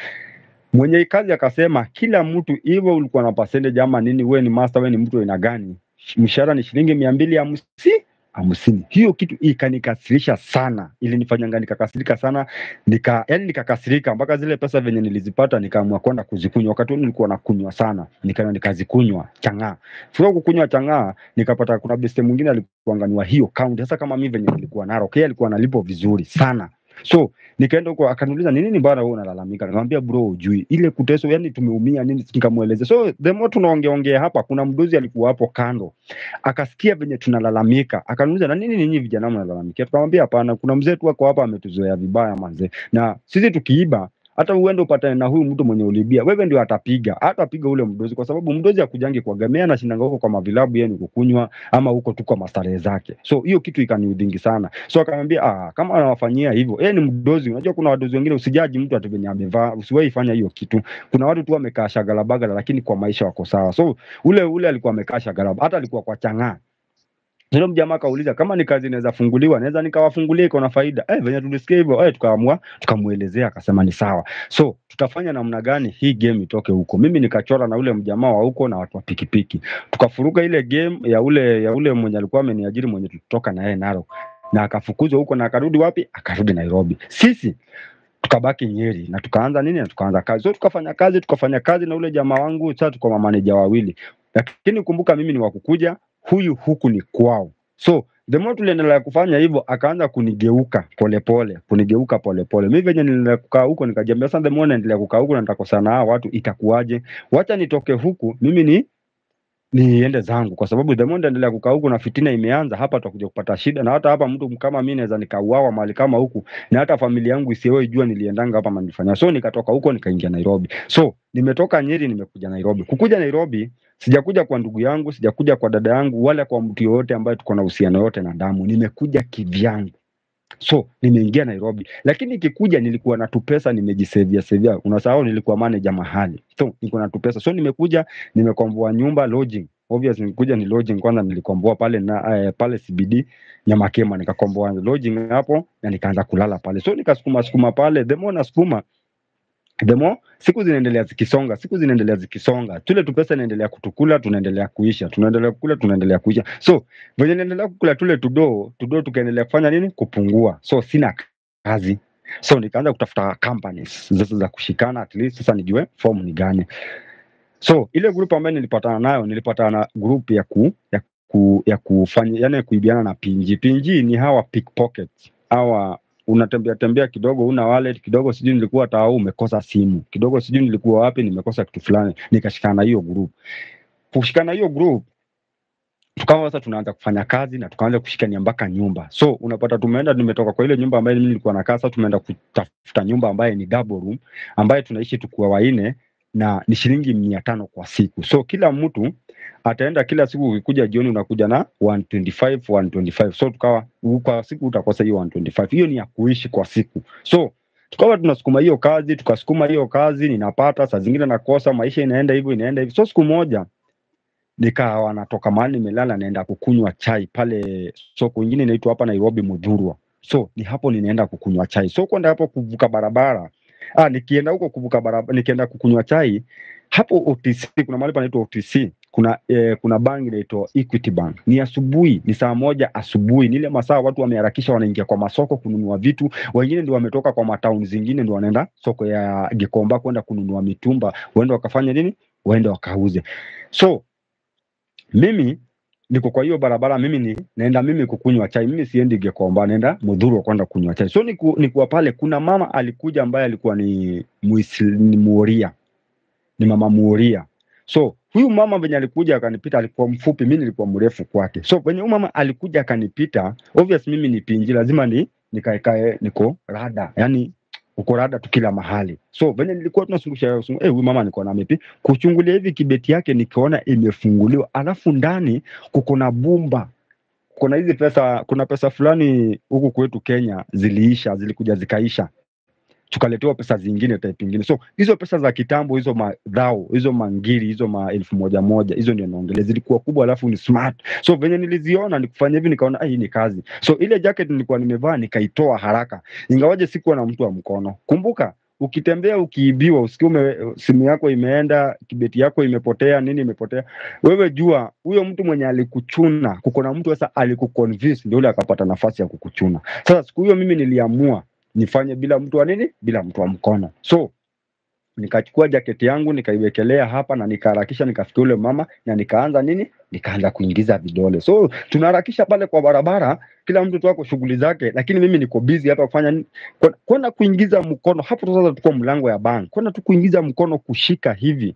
S1: mwenye kazi akasema kila mtu hivyo ulikuwa na percentage ama nini, wewe ni master, wewe ni mtu aina gani, mshahara ni shilingi mia mbili hamsini hamsini. Hiyo kitu ikanikasirisha sana, ilinifanyanga nikakasirika sana nika, yani nikakasirika mpaka zile pesa venye nilizipata nikaamua kwenda kuzikunywa. Wakati huo nilikuwa nakunywa sana, nikaenda nikazikunywa chang'aa. Sio kukunywa chang'aa, nikapata kuna beste mwingine alikuwa nganiwa hiyo kaunti. Sasa kama mimi venye nilikuwa naro, yeye alikuwa analipo vizuri sana so nikaenda huko akaniuliza ni nini bwana wewe unalalamika? Nikamwambia bro ujui ile kuteso yani tumeumia nini? Nikamwelezea so the more tunaongea ongea hapa kuna mdozi alikuwa hapo kando. Akasikia venye tunalalamika. Akaniuliza na nini ninyi vijana mnalalamikia tukamwambia hapana kuna mzee tu ako hapa ametuzoea vibaya manze. Na sisi tukiiba hata uende upatane na huyu mtu mwenye ulibia, wewe ndio atapiga, hatapiga ule mdozi, kwa sababu mdozi akujangi kwa gamea, na shinanga huko kwa mavilabu, yeye ni kukunywa ama huko tu kwa mastarehe zake. So hiyo kitu ikaniudhingi sana. So akamwambia ah, kama anawafanyia hivyo, yeye ni mdozi. Unajua kuna wadozi wengine, usijaji mtu ati venye amevaa, usiwahi fanya hiyo kitu. Kuna watu tu wamekaa shagala bagala, lakini kwa maisha wako sawa. So ule ule alikuwa amekaa shagala, hata alikuwa kwa chang'aa ndio mjamaa akauliza kama ni kazi inaweza funguliwa, naweza nikawafungulia, iko na faida. Eh, venye tulisikia hivyo, eh, tukaamua tukamuelezea, akasema ni sawa. So tutafanya namna gani hii game itoke huko? Mimi nikachora na ule mjamaa wa huko na watu wa pikipiki, tukafuruka ile game ya ule ya ule mwenye alikuwa ameniajiri mwenye tulitoka na yeye Narok, na akafukuzwa huko na akarudi wapi? Akarudi Nairobi. Sisi tukabaki Nyeri na tukaanza nini, na tukaanza kazi. So tukafanya kazi, tukafanya kazi na ule jamaa wangu, sasa tuko mamaneja wawili, lakini kumbuka mimi ni wakukuja huyu huku ni kwao. So the more tuliendelea kufanya hivyo, akaanza kunigeuka polepole, pole, kunigeuka polepole. Mimi venye niliendelea kukaa huko, nikajiambia sasa, the more naendelea kukaa huko na nitakosana na hawa watu itakuwaje? Wacha nitoke huku mimi ni niende zangu, kwa sababu the more naendelea kukaa huku na fitina imeanza hapa, tutakuja kupata shida, na hata hapa mtu kama mimi naweza nikauawa mahali kama huku, na hata familia yangu isiwe jua niliendanga hapa manifanya. So nikatoka huko nikaingia Nairobi. So nimetoka Nyeri nimekuja Nairobi. Kukuja Nairobi sijakuja kwa ndugu yangu, sijakuja kwa dada yangu, wala kwa mtu yoyote ambaye tuko na uhusiano yote na damu. Nimekuja kivyangu. So nimeingia Nairobi, lakini ikikuja nilikuwa na tupesa nimejisevia sevia. Unasahau nilikuwa manager mahali, so niko na tupesa. So nimekuja nimekomboa nyumba lodging. Obvious nilikuja ni lodging kwanza, nilikomboa pale na eh, pale CBD Nyamakema, nikakomboa lodging hapo na nikaanza kulala pale. So nikasukuma sukuma pale, the more nasukuma more siku zinaendelea zikisonga, siku zinaendelea zikisonga, tule tu pesa inaendelea kutukula, tunaendelea kuisha, tunaendelea kukula, tunaendelea kuisha. So venye naendelea kukula tule tudoo tudoo, tukaendelea kufanya nini? Kupungua. So sina kazi, so nikaanza kutafuta companies zote za kushikana, at least sasa nijue form ni gani. So ile group ambayo nilipatana nayo, nilipatana na group ya ku ya ku ya kufanya yani kuibiana na pinji. Pinji ni hawa pickpockets hawa unatembea tembea kidogo, una wallet kidogo, sijui nilikuwa taa, umekosa simu kidogo, sijui nilikuwa wapi, nimekosa kitu fulani, nikashikana na hiyo group. Kushikana hiyo group tukawa sasa tunaanza kufanya kazi na tukaanza kushikania mpaka nyumba. So unapata tumeenda, nimetoka kwa ile nyumba ambayo mimi nilikuwa nakaa, sasa tumeenda kutafuta nyumba ambaye ni double room, ambaye tunaishi tukiwa wanne na ni shilingi mia tano kwa siku. So kila mtu ataenda kila siku, ukikuja jioni unakuja na 125 125. So tukawa kwa siku utakosa hiyo 125. Hiyo ni ya kuishi kwa siku. So tukawa tunasukuma hiyo kazi, tukasukuma hiyo kazi, ninapata saa zingine nakosa, maisha inaenda hivyo inaenda hivyo. So siku moja nikawa natoka mahali nimelala naenda kukunywa chai pale soko ingine inaitwa hapa Nairobi Mudhurwa. So ni hapo ninaenda kukunywa chai. So kwenda hapo kuvuka barabara, ah, nikienda huko kuvuka barabara, nikienda kukunywa chai hapo OTC, kuna mahali panaitwa OTC, kuna eh, kuna bank inaitwa Equity Bank. Ni asubuhi, ni saa moja asubuhi, ni ile masaa watu wameharakisha, wanaingia kwa masoko kununua vitu, wengine ndio wametoka kwa mataun zingine, ndio wanaenda soko ya Gikomba kwenda kununua mitumba, waende wakafanya nini, waende wakauze. So mimi niko kwa hiyo barabara, mimi ni naenda mimi kukunywa chai, mimi siendi Gekomba naenda Mudhurwa kwenda kunywa chai. So niku, nikuwa pale, kuna mama alikuja ambaye alikuwa ni Muoria, ni mama Muoria. So huyu mama venye alikuja akanipita, alikuwa mfupi, mimi nilikuwa mrefu kwake. So venye huyu mama alikuja akanipita, obvious mimi nipinji lazima ni nikaekae niko rada, yani uko rada tu kila mahali. So venye nilikuwa tunasungusha sungu, eh, huyu mama niko na mipi? Kuchungulia hivi kibeti yake, nikiona imefunguliwa, alafu ndani kuko na bumba. Kuna hizi pesa, kuna pesa fulani huku kwetu Kenya ziliisha, zilikuja zikaisha tukaletewa pesa zingine type ingine. So hizo pesa za kitambo hizo madhao hizo mangiri hizo ma elfu moja moja hizo ndio naongelea, zilikuwa kubwa alafu ni smart. So venye niliziona nikufanya hivi nikaona "Ah, hii ni kazi. So ile jacket nilikuwa nimevaa nikaitoa haraka, ingawaje sikuwa na mtu wa mkono. Kumbuka ukitembea ukiibiwa, usikie simu yako imeenda, kibeti yako imepotea, nini imepotea, wewe jua huyo mtu mwenye alikuchuna, kuko na mtu sasa alikuconvince, ndio ule akapata nafasi ya kukuchuna. Sasa siku hiyo mimi niliamua nifanye bila mtu wa nini, bila mtu wa mkono. So nikachukua jaketi yangu nikaiwekelea hapa na nikaharakisha nikafikia ule mama na nikaanza nini, nikaanza kuingiza vidole. So tunaharakisha pale kwa barabara, kila mtu tuako shughuli zake, lakini mimi niko busy hapa kufanya kwenda kuingiza mkono hapo. Sasa tuko mlango ya bank, kwenda tu kuingiza mkono kushika hivi,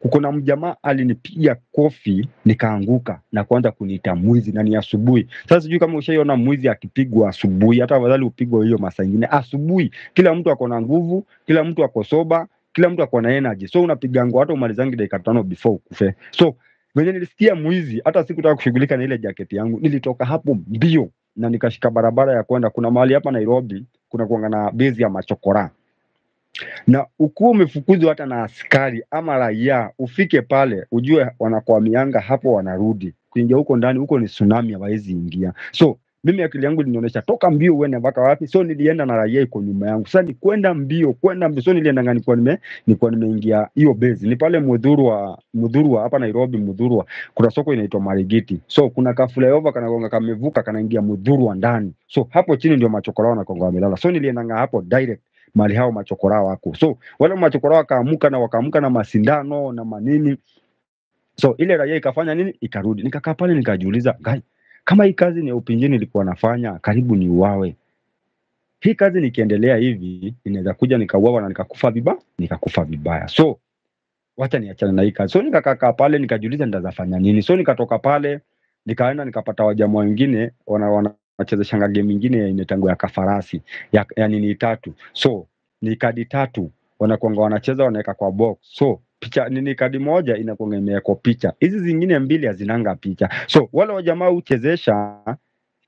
S1: kuko na mjamaa alinipiga kofi nikaanguka na kuanza kuniita mwizi, na ni asubuhi. Sasa sijui kama ushaiona mwizi akipigwa asubuhi, hata afadhali upigwa hiyo masaa ingine asubuhi. Kila mtu ako na nguvu, kila mtu ako soba, kila mtu ako na energy, so unapigangwa hata umalizangi dakika tano before ukufe. So venye nilisikia mwizi, hata sikutaka kushughulika na ile jaketi yangu, nilitoka hapo mbio na nikashika barabara ya kwenda. Kuna mahali hapa Nairobi kuna kuanga na bezi ya machokora na ukuwa umefukuzwa hata na askari ama raia, ufike pale ujue wanakwamianga hapo, wanarudi kuingia huko ndani, huko ni tsunami, hawawezi ingia. So mimi akili yangu ilinionyesha toka mbio uende mpaka wapi, so nilienda na raia iko nyuma yangu. Sasa ni kwenda mbio kwenda mbio, so nilienda ngani, kwa nime nilikuwa nimeingia hiyo base, ni pale Mudhurwa, Mudhurwa hapa Nairobi, Mudhurwa kuna soko inaitwa Marigiti, so kuna kafula yova kanagonga kamevuka kanaingia Mudhurwa ndani, so hapo chini ndio machokorao na kongo wamelala, so niliendanga hapo direct mali hao machokora wako. So wale machokora wakaamuka na wakaamuka na masindano na manini. So ile raia ikafanya nini? Ikarudi. Nikakaa pale nikajiuliza, "Gai, kama hii kazi ni ya upinzani nilikuwa nafanya, karibu ni uwawe. Hii kazi nikiendelea hivi inaweza kuja nikauawa na nikakufa vibaya, nikakufa vibaya. So wacha niachane na hii kazi. So nikakaa pale nikajiuliza nitazafanya nini. So nikatoka pale nikaenda nikapata wajamaa wengine wana, wana wachezeshanga game ingine inetango ya kafarasi ya, ya nini tatu so ni kadi tatu wanakuanga wanacheza wanaweka kwa box so picha nini kadi moja inakuanga imewekwa picha. Hizi zingine mbili hazinanga picha. So wale wajamaa huchezesha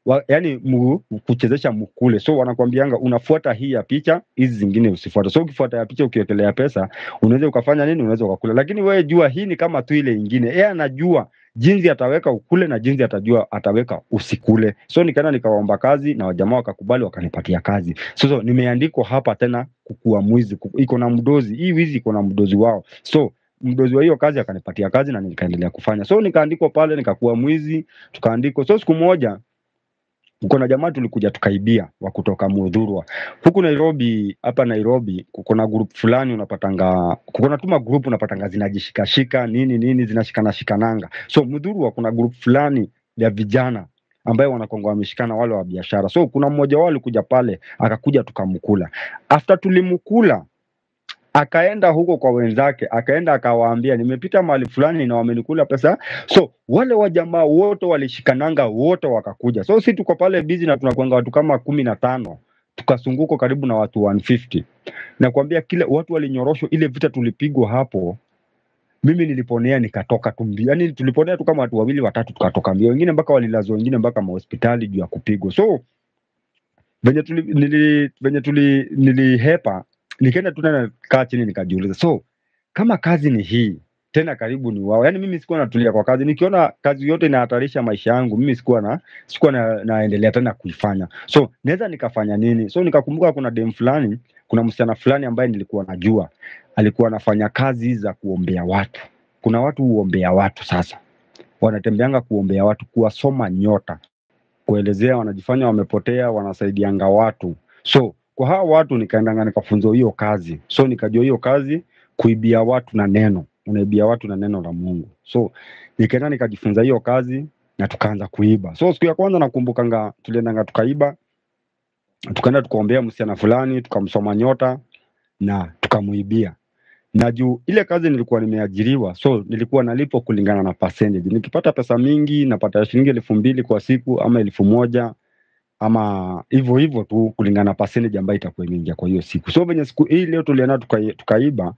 S1: wa, yani mu, kuchezesha mkule so wanakwambianga unafuata hii ya picha hizi zingine usifuata so ukifuata ya picha ukiwekelea pesa unaweza ukafanya nini? Unaweza ukakula. Lakini wewe jua hii ni kama tu ile ingine. Yeye anajua jinsi ataweka ukule na jinsi atajua ataweka usikule. So nikaenda nikawaomba kazi na wajamaa wakakubali wakanipatia kazi. So, so nimeandikwa hapa tena kukua mwizi iko na mdozi hii wizi iko na mdozi wao. So mdozi wa hiyo kazi akanipatia kazi na nikaendelea kufanya. So nikaandikwa pale nikakuwa mwizi tukaandikwa. So siku moja kuko na jamaa tulikuja tukaibia wa kutoka Mudhurwa huku Nairobi. Hapa Nairobi kuko na fulani unapatanga, kuko tuma group unapatanga zinajishikashika nini nini zinashikana shikananga. So Mudhurwa kuna group fulani ya vijana ambaye wanakonga wameshikana wale wa biashara. So kuna mmoja wao alikuja pale akakuja tukamkula. After tulimkula akaenda huko kwa wenzake, akaenda akawaambia nimepita mahali fulani na wamenikula pesa. So wale wajamaa wote walishikananga, wote wakakuja. So si tuko pale bizi na tunakuanga watu kama kumi na tano tukasunguko karibu na watu 150 nakwambia, kile watu walinyoroshwa, ile vita tulipigwa hapo mimi niliponea nikatoka tu mbio, yani tuliponea tu kama watu wawili watatu, tukatoka mbio, wengine mpaka walilazwa, wengine mpaka mahospitali juu ya kupigwa. So venye tuli, nili, venye tuli nilihepa, nikaenda tu tena kaa chini nikajiuliza, so kama kazi ni hii tena karibu ni wao. Yaani mimi sikuwa natulia kwa kazi, nikiona kazi yote inahatarisha maisha yangu, mimi sikuwa na sikuwa na, naendelea tena kuifanya. So naweza nikafanya nini? So nikakumbuka kuna dem fulani, kuna msichana fulani ambaye nilikuwa najua alikuwa anafanya kazi za kuombea watu. Kuna watu huombea watu sasa, wanatembeanga kuombea watu, kuwasoma nyota, kuelezea, wanajifanya wamepotea, wanasaidianga watu. So kwa hawa watu nikaendanga nikafunzwa hiyo kazi, so nikajua hiyo kazi kuibia watu na neno, unaibia watu na neno la Mungu. So nikaenda nikajifunza hiyo kazi na tukaanza kuiba. So siku ya kwanza nakumbukanga, tuliendanga tukaiba, tukaenda tukaombea msichana fulani, tukamsoma nyota na tukamuibia na juu ile kazi nilikuwa nimeajiriwa, so nilikuwa nalipwa kulingana na percentage. Nikipata pesa mingi napata shilingi elfu mbili kwa siku ama elfu moja ama hivyo hivyo tu kulingana na percentage ambayo itakuwa imeingia kwa hiyo siku. So venye siku hii leo tulienda tuka, tukaiba,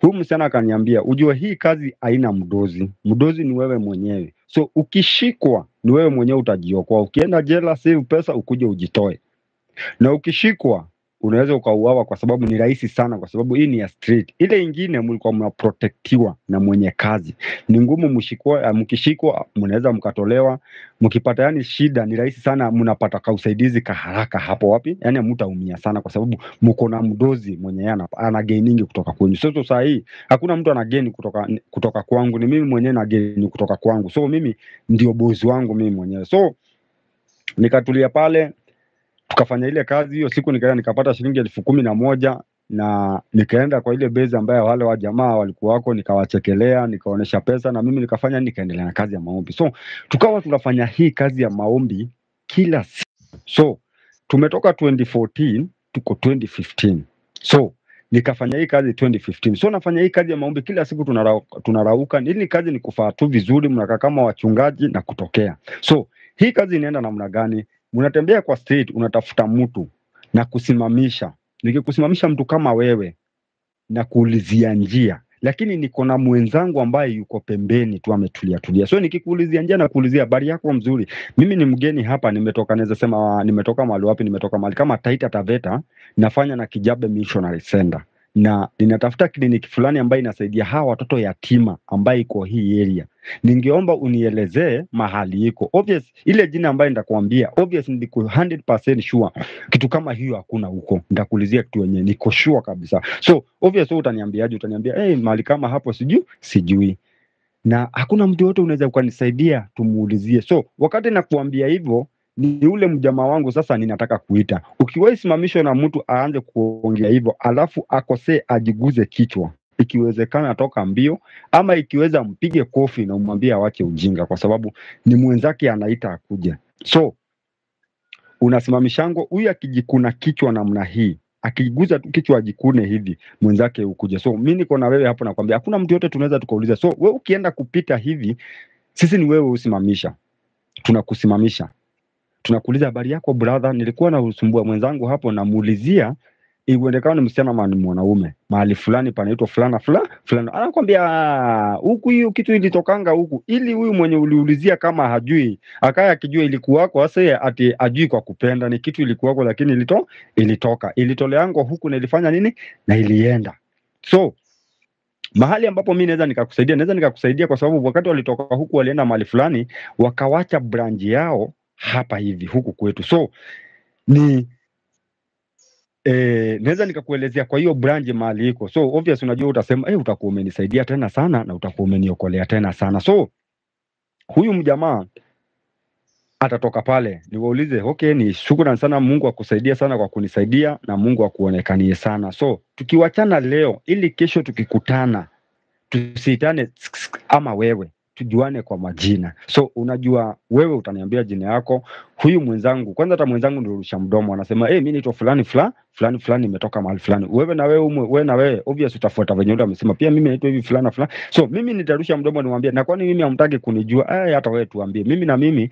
S1: huyu msichana akaniambia, ujue hii kazi haina mdozi, mdozi ni wewe mwenyewe. So ukishikwa ni wewe mwenyewe utajiokoa, ukienda jela save pesa ukuje ujitoe, na ukishikwa unaweza ukauawa kwa sababu ni rahisi sana, kwa sababu hii ni ya street. Ile ingine mlikuwa mnaprotektiwa na mwenye kazi, ni ngumu mshikwa, mkishikwa mnaweza mkatolewa, mkipata yani shida ni rahisi sana, mnapata ka usaidizi ka haraka hapo wapi, yani mtaumia sana, kwa sababu mko na mdozi mwenye yana ana, gaining kutoka kwenyu. Sasa saa hii hakuna mtu ana gain kutoka kutoka kwangu, ni mimi mwenyewe na gain kutoka kwangu, so mimi ndio bozi wangu mimi mwenyewe, so nikatulia pale tukafanya ile kazi hiyo siku, nikaenda nikapata shilingi elfu kumi na moja na nikaenda kwa ile bezi ambayo wale wa jamaa walikuwa wako, nikawachekelea, nikaonesha pesa na mimi nikafanya, nikaendelea na kazi ya maombi. So tukawa tunafanya hii kazi ya maombi kila siku. So tumetoka 2014 tuko 2015. So nikafanya hii kazi 2015. So nafanya hii kazi ya maombi kila siku, tunarauka, tunarauka. Ili kazi ni kufaa tu vizuri, mnakaa kama wachungaji na kutokea. So hii kazi inaenda namna gani? Unatembea kwa street, unatafuta mtu na kusimamisha. Nikikusimamisha mtu kama wewe na kuulizia njia, lakini niko na mwenzangu ambaye yuko pembeni tu ametulia tulia. So nikikuulizia njia na kuulizia habari yako mzuri, mimi ni mgeni hapa, nimetoka naweza sema nimetoka mahali wapi? Nimetoka mahali kama Taita Taveta, nafanya na Kijabe Missionary Center na ninatafuta kliniki fulani ambayo inasaidia hawa watoto yatima ambayo iko hii area. Ningeomba unielezee mahali iko. Obvious, ile jina ambayo nitakwambia, obvious niko 100% sure kitu kama hiyo hakuna huko. Nitakuulizia kitu yenyewe niko sure kabisa. So obvious, wewe utaniambiaje? Utaniambia eh, hey, mahali kama hapo sijui sijui, na hakuna mtu yote unaweza ukanisaidia, tumuulizie. So wakati nakuambia hivyo ni ule mjamaa wangu sasa ninataka kuita. Ukiwahi simamishwa na mtu aanze kuongea hivyo, alafu akosee ajiguze kichwa, ikiwezekana toka mbio, ama ikiweza mpige kofi na umwambie awache ujinga, kwa sababu ni mwenzake anaita akuja. So unasimamishango huyu akijikuna kichwa namna hii akiguza tu kichwa ajikune hivi mwenzake ukuja. So mi niko na wewe hapo, nakwambia hakuna mtu yote tunaweza tukauliza. So we ukienda kupita hivi, sisi ni wewe usimamisha, tunakusimamisha tunakuuliza habari yako brother, nilikuwa na usumbua mwenzangu hapo, namuulizia iuendekana ni msichana ama ni mwanaume. Mahali fulani panaitwa fulana fulana fulana, anakwambia "Ah, huku hiyo kitu ilitokanga huku, ili huyu mwenye uliulizia kama hajui akaya akijua ilikuwako, hasa ati ajui kwa kupenda, ni kitu ilikuwako, lakini ilito ilitoka. Ilitoleangwa huku na ilifanya nini? Na ilienda. So mahali ambapo mi naweza nikakusaidia, naweza nikakusaidia kwa sababu wakati walitoka huku walienda mahali fulani, wakawacha branch yao hapa hivi huku kwetu, so ni eh, naweza nikakuelezea kwa hiyo branch mahali iko. So obvious, unajua utasema eh, utakuwa umenisaidia tena sana na utakuwa umeniokolea tena sana. So huyu mjamaa atatoka pale, niwaulize okay, ni shukrani sana, Mungu akusaidia sana kwa kunisaidia na Mungu akuonekanie sana. So tukiwachana leo, ili kesho tukikutana tusiitane ama wewe tujuane kwa majina. So unajua wewe utaniambia jina yako, huyu mwenzangu kwanza, hata mwenzangu nirusha mdomo, anasema eh, mimi naitwa fulani fulani fulani fulani, nimetoka mahali fulani. Wewe na wewe umwe, wewe na wewe obvious utafuata venye yule amesema, pia mimi naitwa hivi fulani fulani. So mimi nitarusha mdomo nimwambie, na kwani mimi hamtaki kunijua? Eh, hata wewe tuambie, mimi na mimi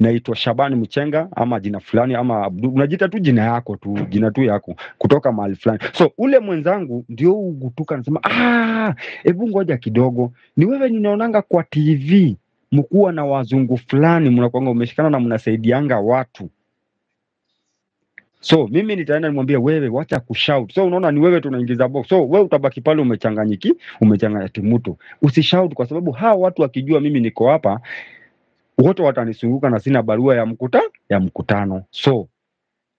S1: naitwa Shabani Mchenga ama jina fulani ama Abdu, unajita tu jina yako tu jina tu yako kutoka mahali fulani. So ule mwenzangu ndio ugutuka, anasema ah, hebu ngoja kidogo, ni wewe ninaonanga kwa TV mkuwa na wazungu fulani, mnakwanga umeshikana na mnasaidianga watu So mimi nitaenda nimwambie wewe, wacha kushout. So unaona ni wewe tunaingiza box. So wewe utabaki pale umechanganyiki, umechanganya timuto Usishout kwa sababu hawa watu wakijua mimi niko hapa, wote watanisunguka na sina barua ya mkuta ya mkutano. So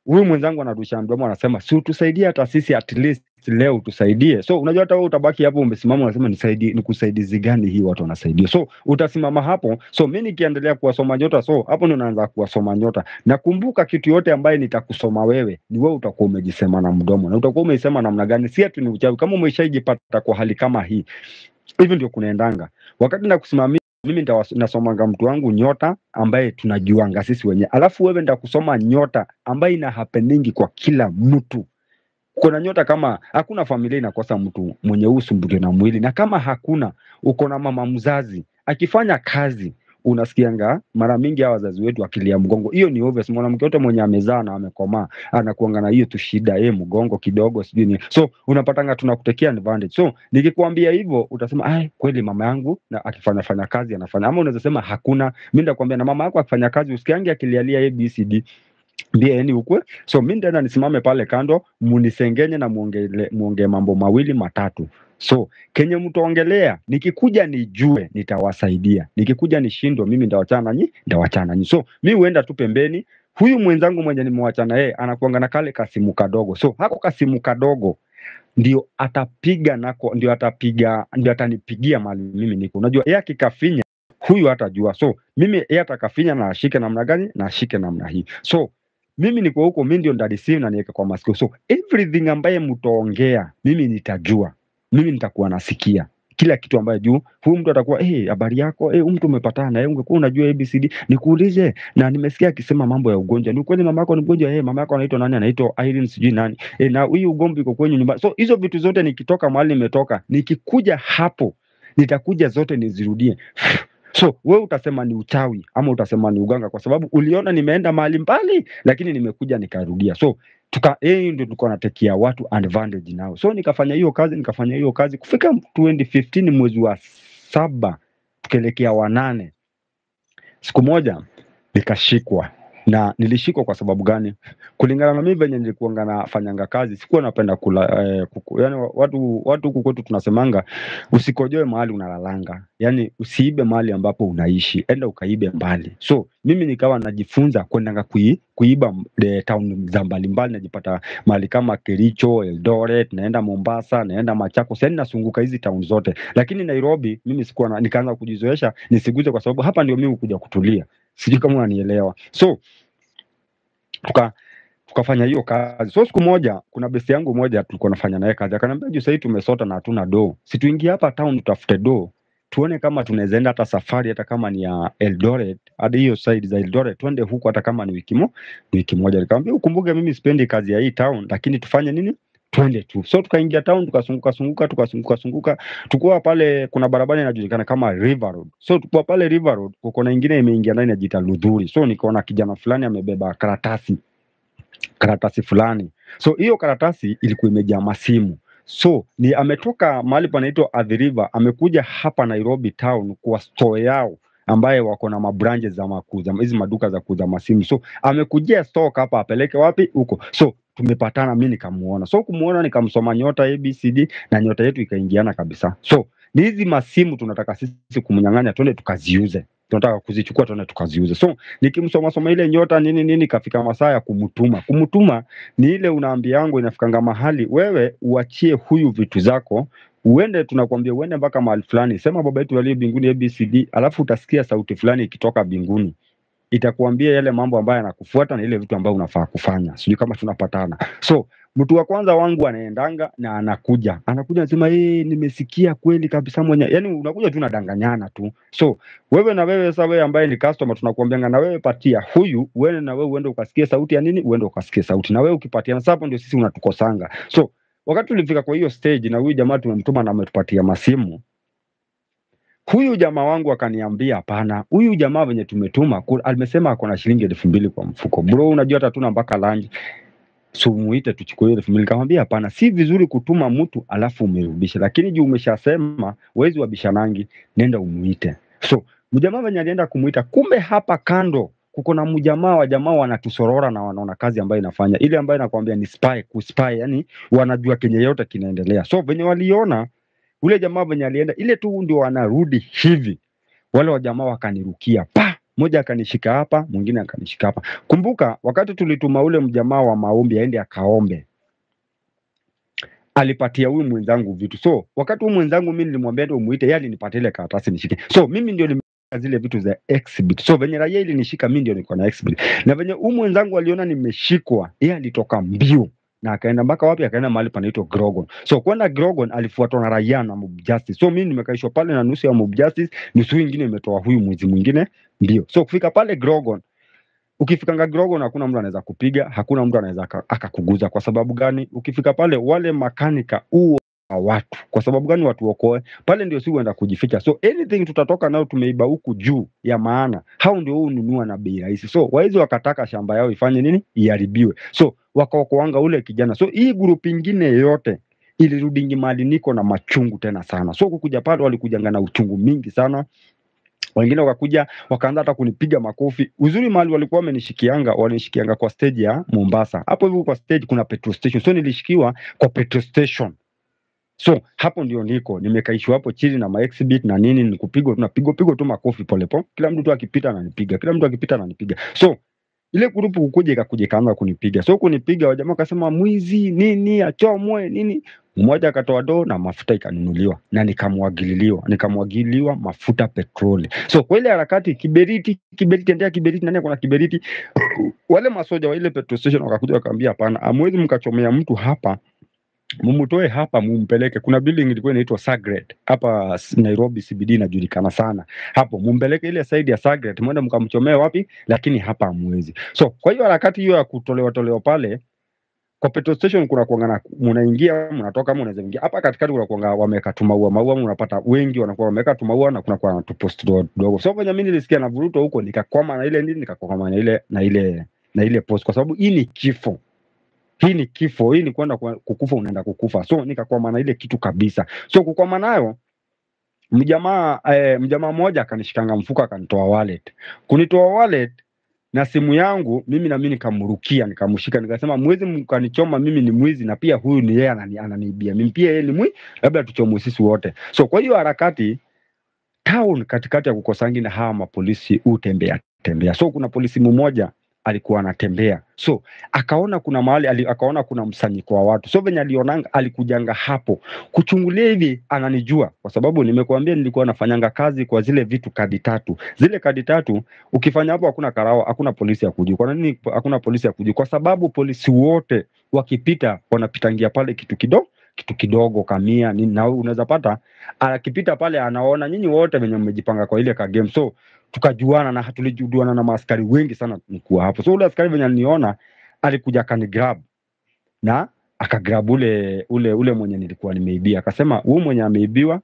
S1: huyu mwenzangu anarusha mdomo, anasema si utusaidie hata sisi at least leo tusaidie. So unajua hata wewe utabaki hapo umesimama, unasema nisaidie, nikusaidizi gani hii watu wanasaidia? So utasimama hapo. So mimi nikiendelea kuwasoma nyota, so hapo ndio naanza kuwasoma nyota. Nakumbuka kitu yote ambaye nitakusoma wewe, ni wewe utakuwa umejisema na mdomo, na utakuwa umeisema namna gani? Si ati ni uchawi. Kama umeshaijipata kwa hali kama hii, hivi ndio kunaendanga. Wakati nakusimamia mimi nasomanga mtu wangu nyota ambaye tunajuanga sisi wenyewe, alafu wewe ndakusoma nyota ambaye ina happeningi kwa kila mtu. Kuna nyota kama hakuna familia inakosa mtu mwenye usumbuke na mwili, na kama hakuna, uko na mama mzazi akifanya kazi unasikianga mara mingi hawa wazazi wetu akilia mgongo. Hiyo ni obvious, mwanamke yote mwenye amezaa na amekomaa anakuanga na hiyo tu shida eh, mgongo kidogo sijui ni so unapatanga tunakutekea advantage. So nikikwambia hivyo utasema ai, kweli mama yangu na akifanya fanya kazi anafanya, ama unaweza sema hakuna. Mimi ndakwambia na mama yako akifanya kazi usikiange akilialia ABCD ndiye yani ukwe. So mimi ndenda nisimame pale kando, munisengenye na muongee muongee mambo mawili matatu. So kenye mtaongelea, nikikuja nijue, nitawasaidia. Nikikuja nishindwe, mimi ndawachana nanyi, ndawachana nanyi. So mi huenda tu pembeni. Huyu mwenzangu mwenye nimewachana yeye anakuanga na kale kasimu kadogo, so hako kasimu kadogo ndio atapiga nako, ndio atapiga, ndio atanipigia mali mimi niko. Unajua yeye akikafinya huyu hatajua, so mimi yeye atakafinya na ashike namna gani na ashike namna hii. So mimi niko huko, mimi ndio ndadisimu na niweke kwa masikio. So everything ambaye mtaongea mimi nitajua, mimi nitakuwa nasikia kila kitu ambayo juu huyu mtu atakuwa eh, habari yako eh, huyu mtu umepatana na yeye, ungekuwa unajua ABCD. Nikuulize, na nimesikia akisema mambo ya ugonjwa, ni ukweli mama yako ni mgonjwa? Eh, mama yako anaitwa nani? Anaitwa Irene sijui nani eh, na hii ugomvi uko kwenye nyumba. So hizo vitu zote nikitoka mahali nimetoka, nikikuja hapo nitakuja zote nizirudie. So wewe utasema ni uchawi ama utasema ni uganga, kwa sababu uliona nimeenda mahali mbali, lakini nimekuja nikarudia. So tuka yeye ndio tulikuwa natekia watu advantage nao. So nikafanya hiyo kazi, nikafanya hiyo kazi kufika 2015 mwezi wa saba tukielekea wanane, siku moja nikashikwa na nilishikwa kwa sababu gani? Kulingana na mimi venye nilikuanga nafanyanga kazi, sikuwa napenda kula eh, kuku, yani watu watu huku kwetu tunasemanga usikojoe mahali unalalanga, yani usiibe mahali ambapo unaishi, enda ukaibe mbali. So mimi nikawa najifunza kwendanga kui, kuiba de, town za mbalimbali, najipata mahali kama Kericho, Eldoret, naenda Mombasa, naenda Machakos, yani nasunguka hizi town zote, lakini Nairobi mimi sikuwa na, nikaanza kujizoesha nisiguze, kwa sababu hapa ndio mimi kuja kutulia. Sijui kama unanielewa. So tuka tukafanya hiyo kazi. So siku moja kuna besi yangu moja tulikuwa nafanya naye kazi, akaniambia juu sahii tumesota na hatuna do, si tuingie hapa town tutafute do tuone kama tunaweza enda hata safari hata kama ni ya Eldoret hadi hiyo side za Eldoret, twende huko hata kama ni wiki mo, wiki moja. Nikamwambia ukumbuke, mimi sipendi kazi ya hii town, lakini tufanye nini? Twende tu. So tukaingia town, tukasunguka sunguka, tukasunguka sunguka, tukua pale, kuna barabara inajulikana kama River Road. So tukua pale River Road, kuko na ingine imeingia ndani inajiita Ludhuri. So nikaona kijana fulani amebeba karatasi karatasi fulani. So hiyo karatasi ilikuwa imejaa masimu. So ni ametoka mahali panaitwa Athi River, amekuja hapa Nairobi town kwa store yao ambaye wako na mabranches za makuza hizi maduka za kuuza masimu. So amekujia stock hapa apeleke wapi huko. So tumepatana, mi nikamuona. So kumuona nikamsoma nyota ABCD na nyota yetu ikaingiana kabisa. So ni hizi masimu tunataka sisi kumnyang'anya, twende tukaziuze tunataka kuzichukua tuende tukaziuze. So nikimsoma soma ile nyota nini nini, kafika masaa ya kumtuma. Kumtuma ni ile unaambia yangu, inafikanga mahali wewe uachie huyu vitu zako uende, tunakwambia uende mpaka mahali fulani, sema baba yetu aliye mbinguni ABCD, alafu utasikia sauti fulani ikitoka binguni itakuambia yale mambo ambayo yanakufuata na ile vitu ambayo unafaa kufanya. Sijui kama tunapatana. So mtu wa kwanza wangu anaendanga na anakuja anakuja anasema hey, nimesikia kweli kabisa mwenye, yani unakuja tu unadanganyana tu. So wewe na wewe sasa, wewe ambaye ni customer, tunakuambianga na wewe patia huyu, wewe na wewe uende ukasikie sauti ya nini, uende ukasikie sauti na wewe ukipatia, sasa hapo ndio sisi unatukosanga. So wakati tulifika kwa hiyo stage na huyu jamaa tumemtuma na ametupatia masimu huyu jamaa wangu akaniambia hapana, huyu jamaa venye tumetuma amesema ako na shilingi elfu mbili kwa mfuko. Bro, unajua hata tuna mpaka lunch, so muite tuchukue elfu mbili. Nikamwambia hapana, si vizuri kutuma mtu alafu umerudisha, lakini juu umeshasema wezi wa bishanangi, nenda umuite. So mjamaa venye alienda kumuita, kumbe hapa kando kuko na mjamaa wa jamaa wanatusorora na wanaona kazi ambayo inafanya ile ambayo inakwambia ni spy kuspy, yani wanajua kenye yote kinaendelea. So venye waliona ule jamaa venye alienda ile tu ndio wanarudi hivi, wale wajamaa wakanirukia pa mmoja akanishika hapa, mwingine akanishika hapa. Kumbuka wakati tulituma ule mjamaa wa maombi aende akaombe, alipatia huyu mwenzangu vitu. So wakati huyu mwenzangu mimi nilimwambia ndio muite, yani nipate ile karatasi nishike. So mimi ndio nimeshika zile vitu za exhibit. So venye raia ilinishika mimi ndio niko na exhibit. Na venye huyu mwenzangu aliona nimeshikwa, yeye alitoka mbio na akaenda mpaka wapi? Akaenda mahali panaitwa Grogon. So kwenda Grogon alifuatwa na raia na Mob Justice. So mimi nimekaishwa pale na nusu ya Mob Justice, nusu nyingine imetoa huyu mwizi mwingine mbio. So kufika pale Grogon ukifikanga Grogon hakuna mtu anaweza kupiga, hakuna mtu anaweza akakuguza. Kwa sababu gani? Ukifika pale wale makanika huo wa watu. Kwa sababu gani watu okoe pale? Ndio si uenda kujificha. So anything tutatoka nayo tumeiba huku juu ya maana, hao ndio hununua na bei rahisi. So waizi wakataka shamba yao ifanye nini? Iharibiwe. So wakaokoanga ule kijana. So hii grupu ingine yote ilirudingi mali niko na machungu tena sana. So kukuja pale walikujanga na uchungu mingi sana wengine wakakuja wakaanza hata kunipiga makofi. Uzuri mahali walikuwa wamenishikianga, wanishikianga kwa stage ya Mombasa. Hapo hivyo kwa stage kuna petrol station, so nilishikiwa kwa petrol station. So hapo ndio niko nimekaishwa hapo chini na maexhibit na nini, nikupigwa tunapigwa pigwa tu makofi polepole, kila mtu tu akipita ananipiga, kila mtu akipita ananipiga. So ile grupu kukuja ikakuja ikaanza kunipiga, so kunipiga, wajamaa wakasema mwizi nini, achomwe nini. Mmoja akatoa doo na mafuta ikanunuliwa na nikamwagililiwa, nikamwagiliwa mafuta petroli. So kwa ile harakati kiberiti, kiberiti, endea kiberiti, nani kuna kiberiti? Wale masoja wa ile petrol station wakakuja wakaambia, hapana, amwezi mkachomea mtu hapa mumtoe hapa mumpeleke. Kuna building ilikuwa inaitwa Sagret hapa Nairobi CBD inajulikana sana hapo, mumpeleke ile side ya Sagret, mwende mkamchomea wapi, lakini hapa hamwezi. So kwa hiyo harakati hiyo ya kutolewa tolewa pale kwa petrol station kuna kuangana, mnaingia mnatoka, mnaweza ingia hapa katikati, kuna kuanga wameka tumaua maua mnapata wengi wanakuwa wameka tumaua na kuna kwa tu post dogo. So kwenye mimi nilisikia na vuruto huko, nikakwama na ile nini, nikakwama na ile na ile na ile post, kwa sababu hii ni kifo hii ni kifo, hii ni kwenda kukufa, unaenda kukufa. So nikakwama na ile kitu kabisa. So kukwama nayo mjamaa eh, mjamaa mmoja akanishikanga mfuko akanitoa wallet. Kunitoa wallet na simu yangu mimi na mimi nikamrukia nikamshika nikasema mwezi mkanichoma mimi ni mwizi na pia huyu ni yeye anani, ananiibia mimi pia yeye ni mwi labda tuchomwe sisi wote so kwa hiyo harakati town katikati ya kukosangi na hawa mapolisi utembea tembea so kuna polisi mmoja alikuwa anatembea. So akaona kuna mahali ali, akaona kuna msanyiko wa watu. So venye alionanga alikujanga hapo. Kuchungulia hivi ananijua. Kwa sababu nimekuambia nilikuwa nafanyanga kazi kwa zile vitu kadi tatu. Zile kadi tatu ukifanya hapo hakuna karao hakuna polisi ya kujua. Kwa nini hakuna polisi ya kujua? Kwa sababu polisi wote wakipita wanapitangia pale kitu kidogo kitu kidogo kamia na unaweza pata akipita pale anaona nyinyi wote venye mmejipanga kwa ile ka game. So tukajuana na tulijuana na maaskari wengi sana nikuwa hapo. So ule askari venye aliniona alikuja akanigrab na akagrab ule ule ule mwenye nilikuwa nimeibia. Akasema huyu mwenye ameibiwa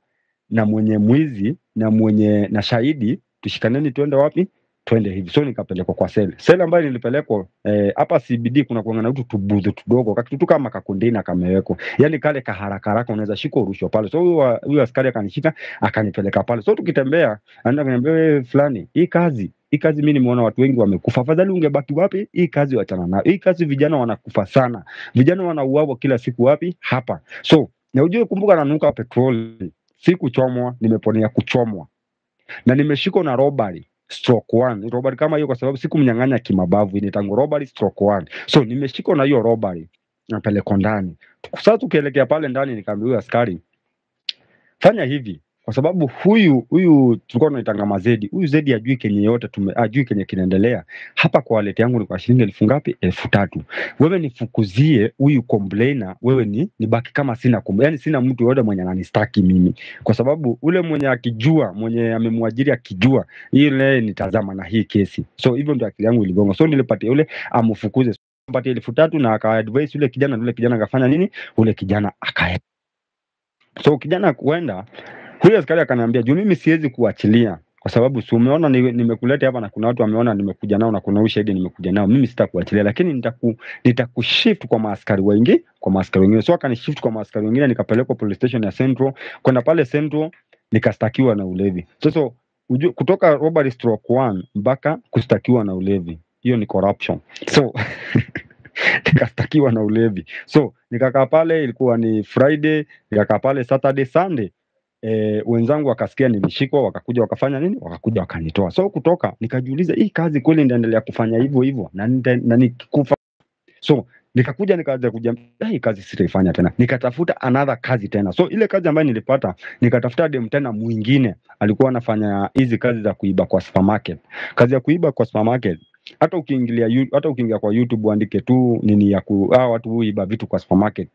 S1: na mwenye mwizi na mwenye na shahidi tushikaneni tuende wapi twende hivi. So nikapelekwa kwa sel sel ambayo nilipelekwa hapa eh, CBD kuna kuanga na utu tubudhu tudogo kakitu kama kakondeina kamewekwa. Yani kale kaharaka haraka unaweza shika urushwa pale. So huyu askari akanishika akanipeleka pale. So tukitembea anaenda kuniambia wewe fulani hii kazi hii kazi mi nimeona watu wengi wamekufa. Afadhali ungebaki wapi? Hii kazi wachana nayo. Hii kazi vijana wanakufa sana. Vijana wanauawa kila siku wapi? Hapa. So na ujue kumbuka nanuka petroli. Si kuchomwa nimeponea kuchomwa. Na nimeshikwa na robbery stroke one. Kama hiyo kwa sababu sikumnyang'anya kimabavu inaitangwa robbery stroke one. So nimeshikwa na hiyo robbery napelekwa ndani. Sasa tukielekea pale ndani nikaambia huyu askari fanya hivi kwa sababu huyu huyu tulikuwa tunaitanga mazedi huyu zedi ajui kenye yote tume ajui kenye kinaendelea. Hapa kwa wallet yangu ni kwa shilingi elfu ngapi? Elfu tatu. Wewe nifukuzie huyu complainer wewe ni nibaki kama sina kum yani sina mtu yoyote mwenye ananistaki mimi. Kwa sababu ule mwenye akijua mwenye amemwajiri akijua ile nitazama na hii kesi. So hivyo ndio akili yangu iligonga. So nilipatia ule amfukuze mpatie elfu tatu na akaadvise ule kijana yule ule kijana akafanya nini? Ule kijana akaenda so kijana kuenda huyu askari akaniambia juu mimi siwezi kuachilia kwa sababu si umeona nimekuleta hapa na kuna watu wameona nimekuja nao na kuna ushahidi nimekuja nao. Mimi sitakuachilia lakini nitaku nitakushift kwa maaskari wengi kwa maaskari wengine. So akanishift kwa maaskari wengine nikapelekwa police station ya Central kwenda pale Central nikastakiwa na ulevi. Sasa so kutoka robbery stroke one mpaka kustakiwa na ulevi hiyo ni corruption. So nikastakiwa na ulevi. So nikakaa pale ilikuwa ni friday nikakaa pale saturday sunday e, wenzangu wakasikia nilishikwa wakakuja wakafanya nini? Wakakuja wakanitoa. So kutoka nikajiuliza hii kazi kweli ndaendelea kufanya hivyo hivyo? Na, na nikikufa? So nikakuja nikaanza kuja hii kazi sitaifanya tena. Nikatafuta another kazi tena. So ile kazi ambayo nilipata nikatafuta dem tena mwingine. Alikuwa anafanya hizi kazi za kuiba kwa supermarket. Kazi ya kuiba kwa supermarket hata ukiingilia hata ukiingia kwa youtube uandike tu nini ya ku ah, watu huiba vitu kwa supermarket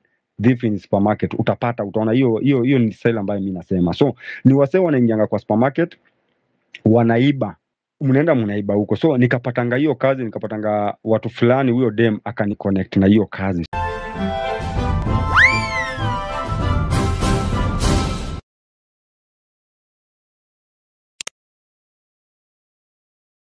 S1: supermarket utapata utaona hiyo hiyo hiyo ni sale ambayo mi nasema. So ni wasee wanaingianga kwa supermarket wanaiba mnaenda mnaiba huko. So nikapatanga hiyo kazi nikapatanga watu fulani huyo dem akaniconnect na hiyo kazi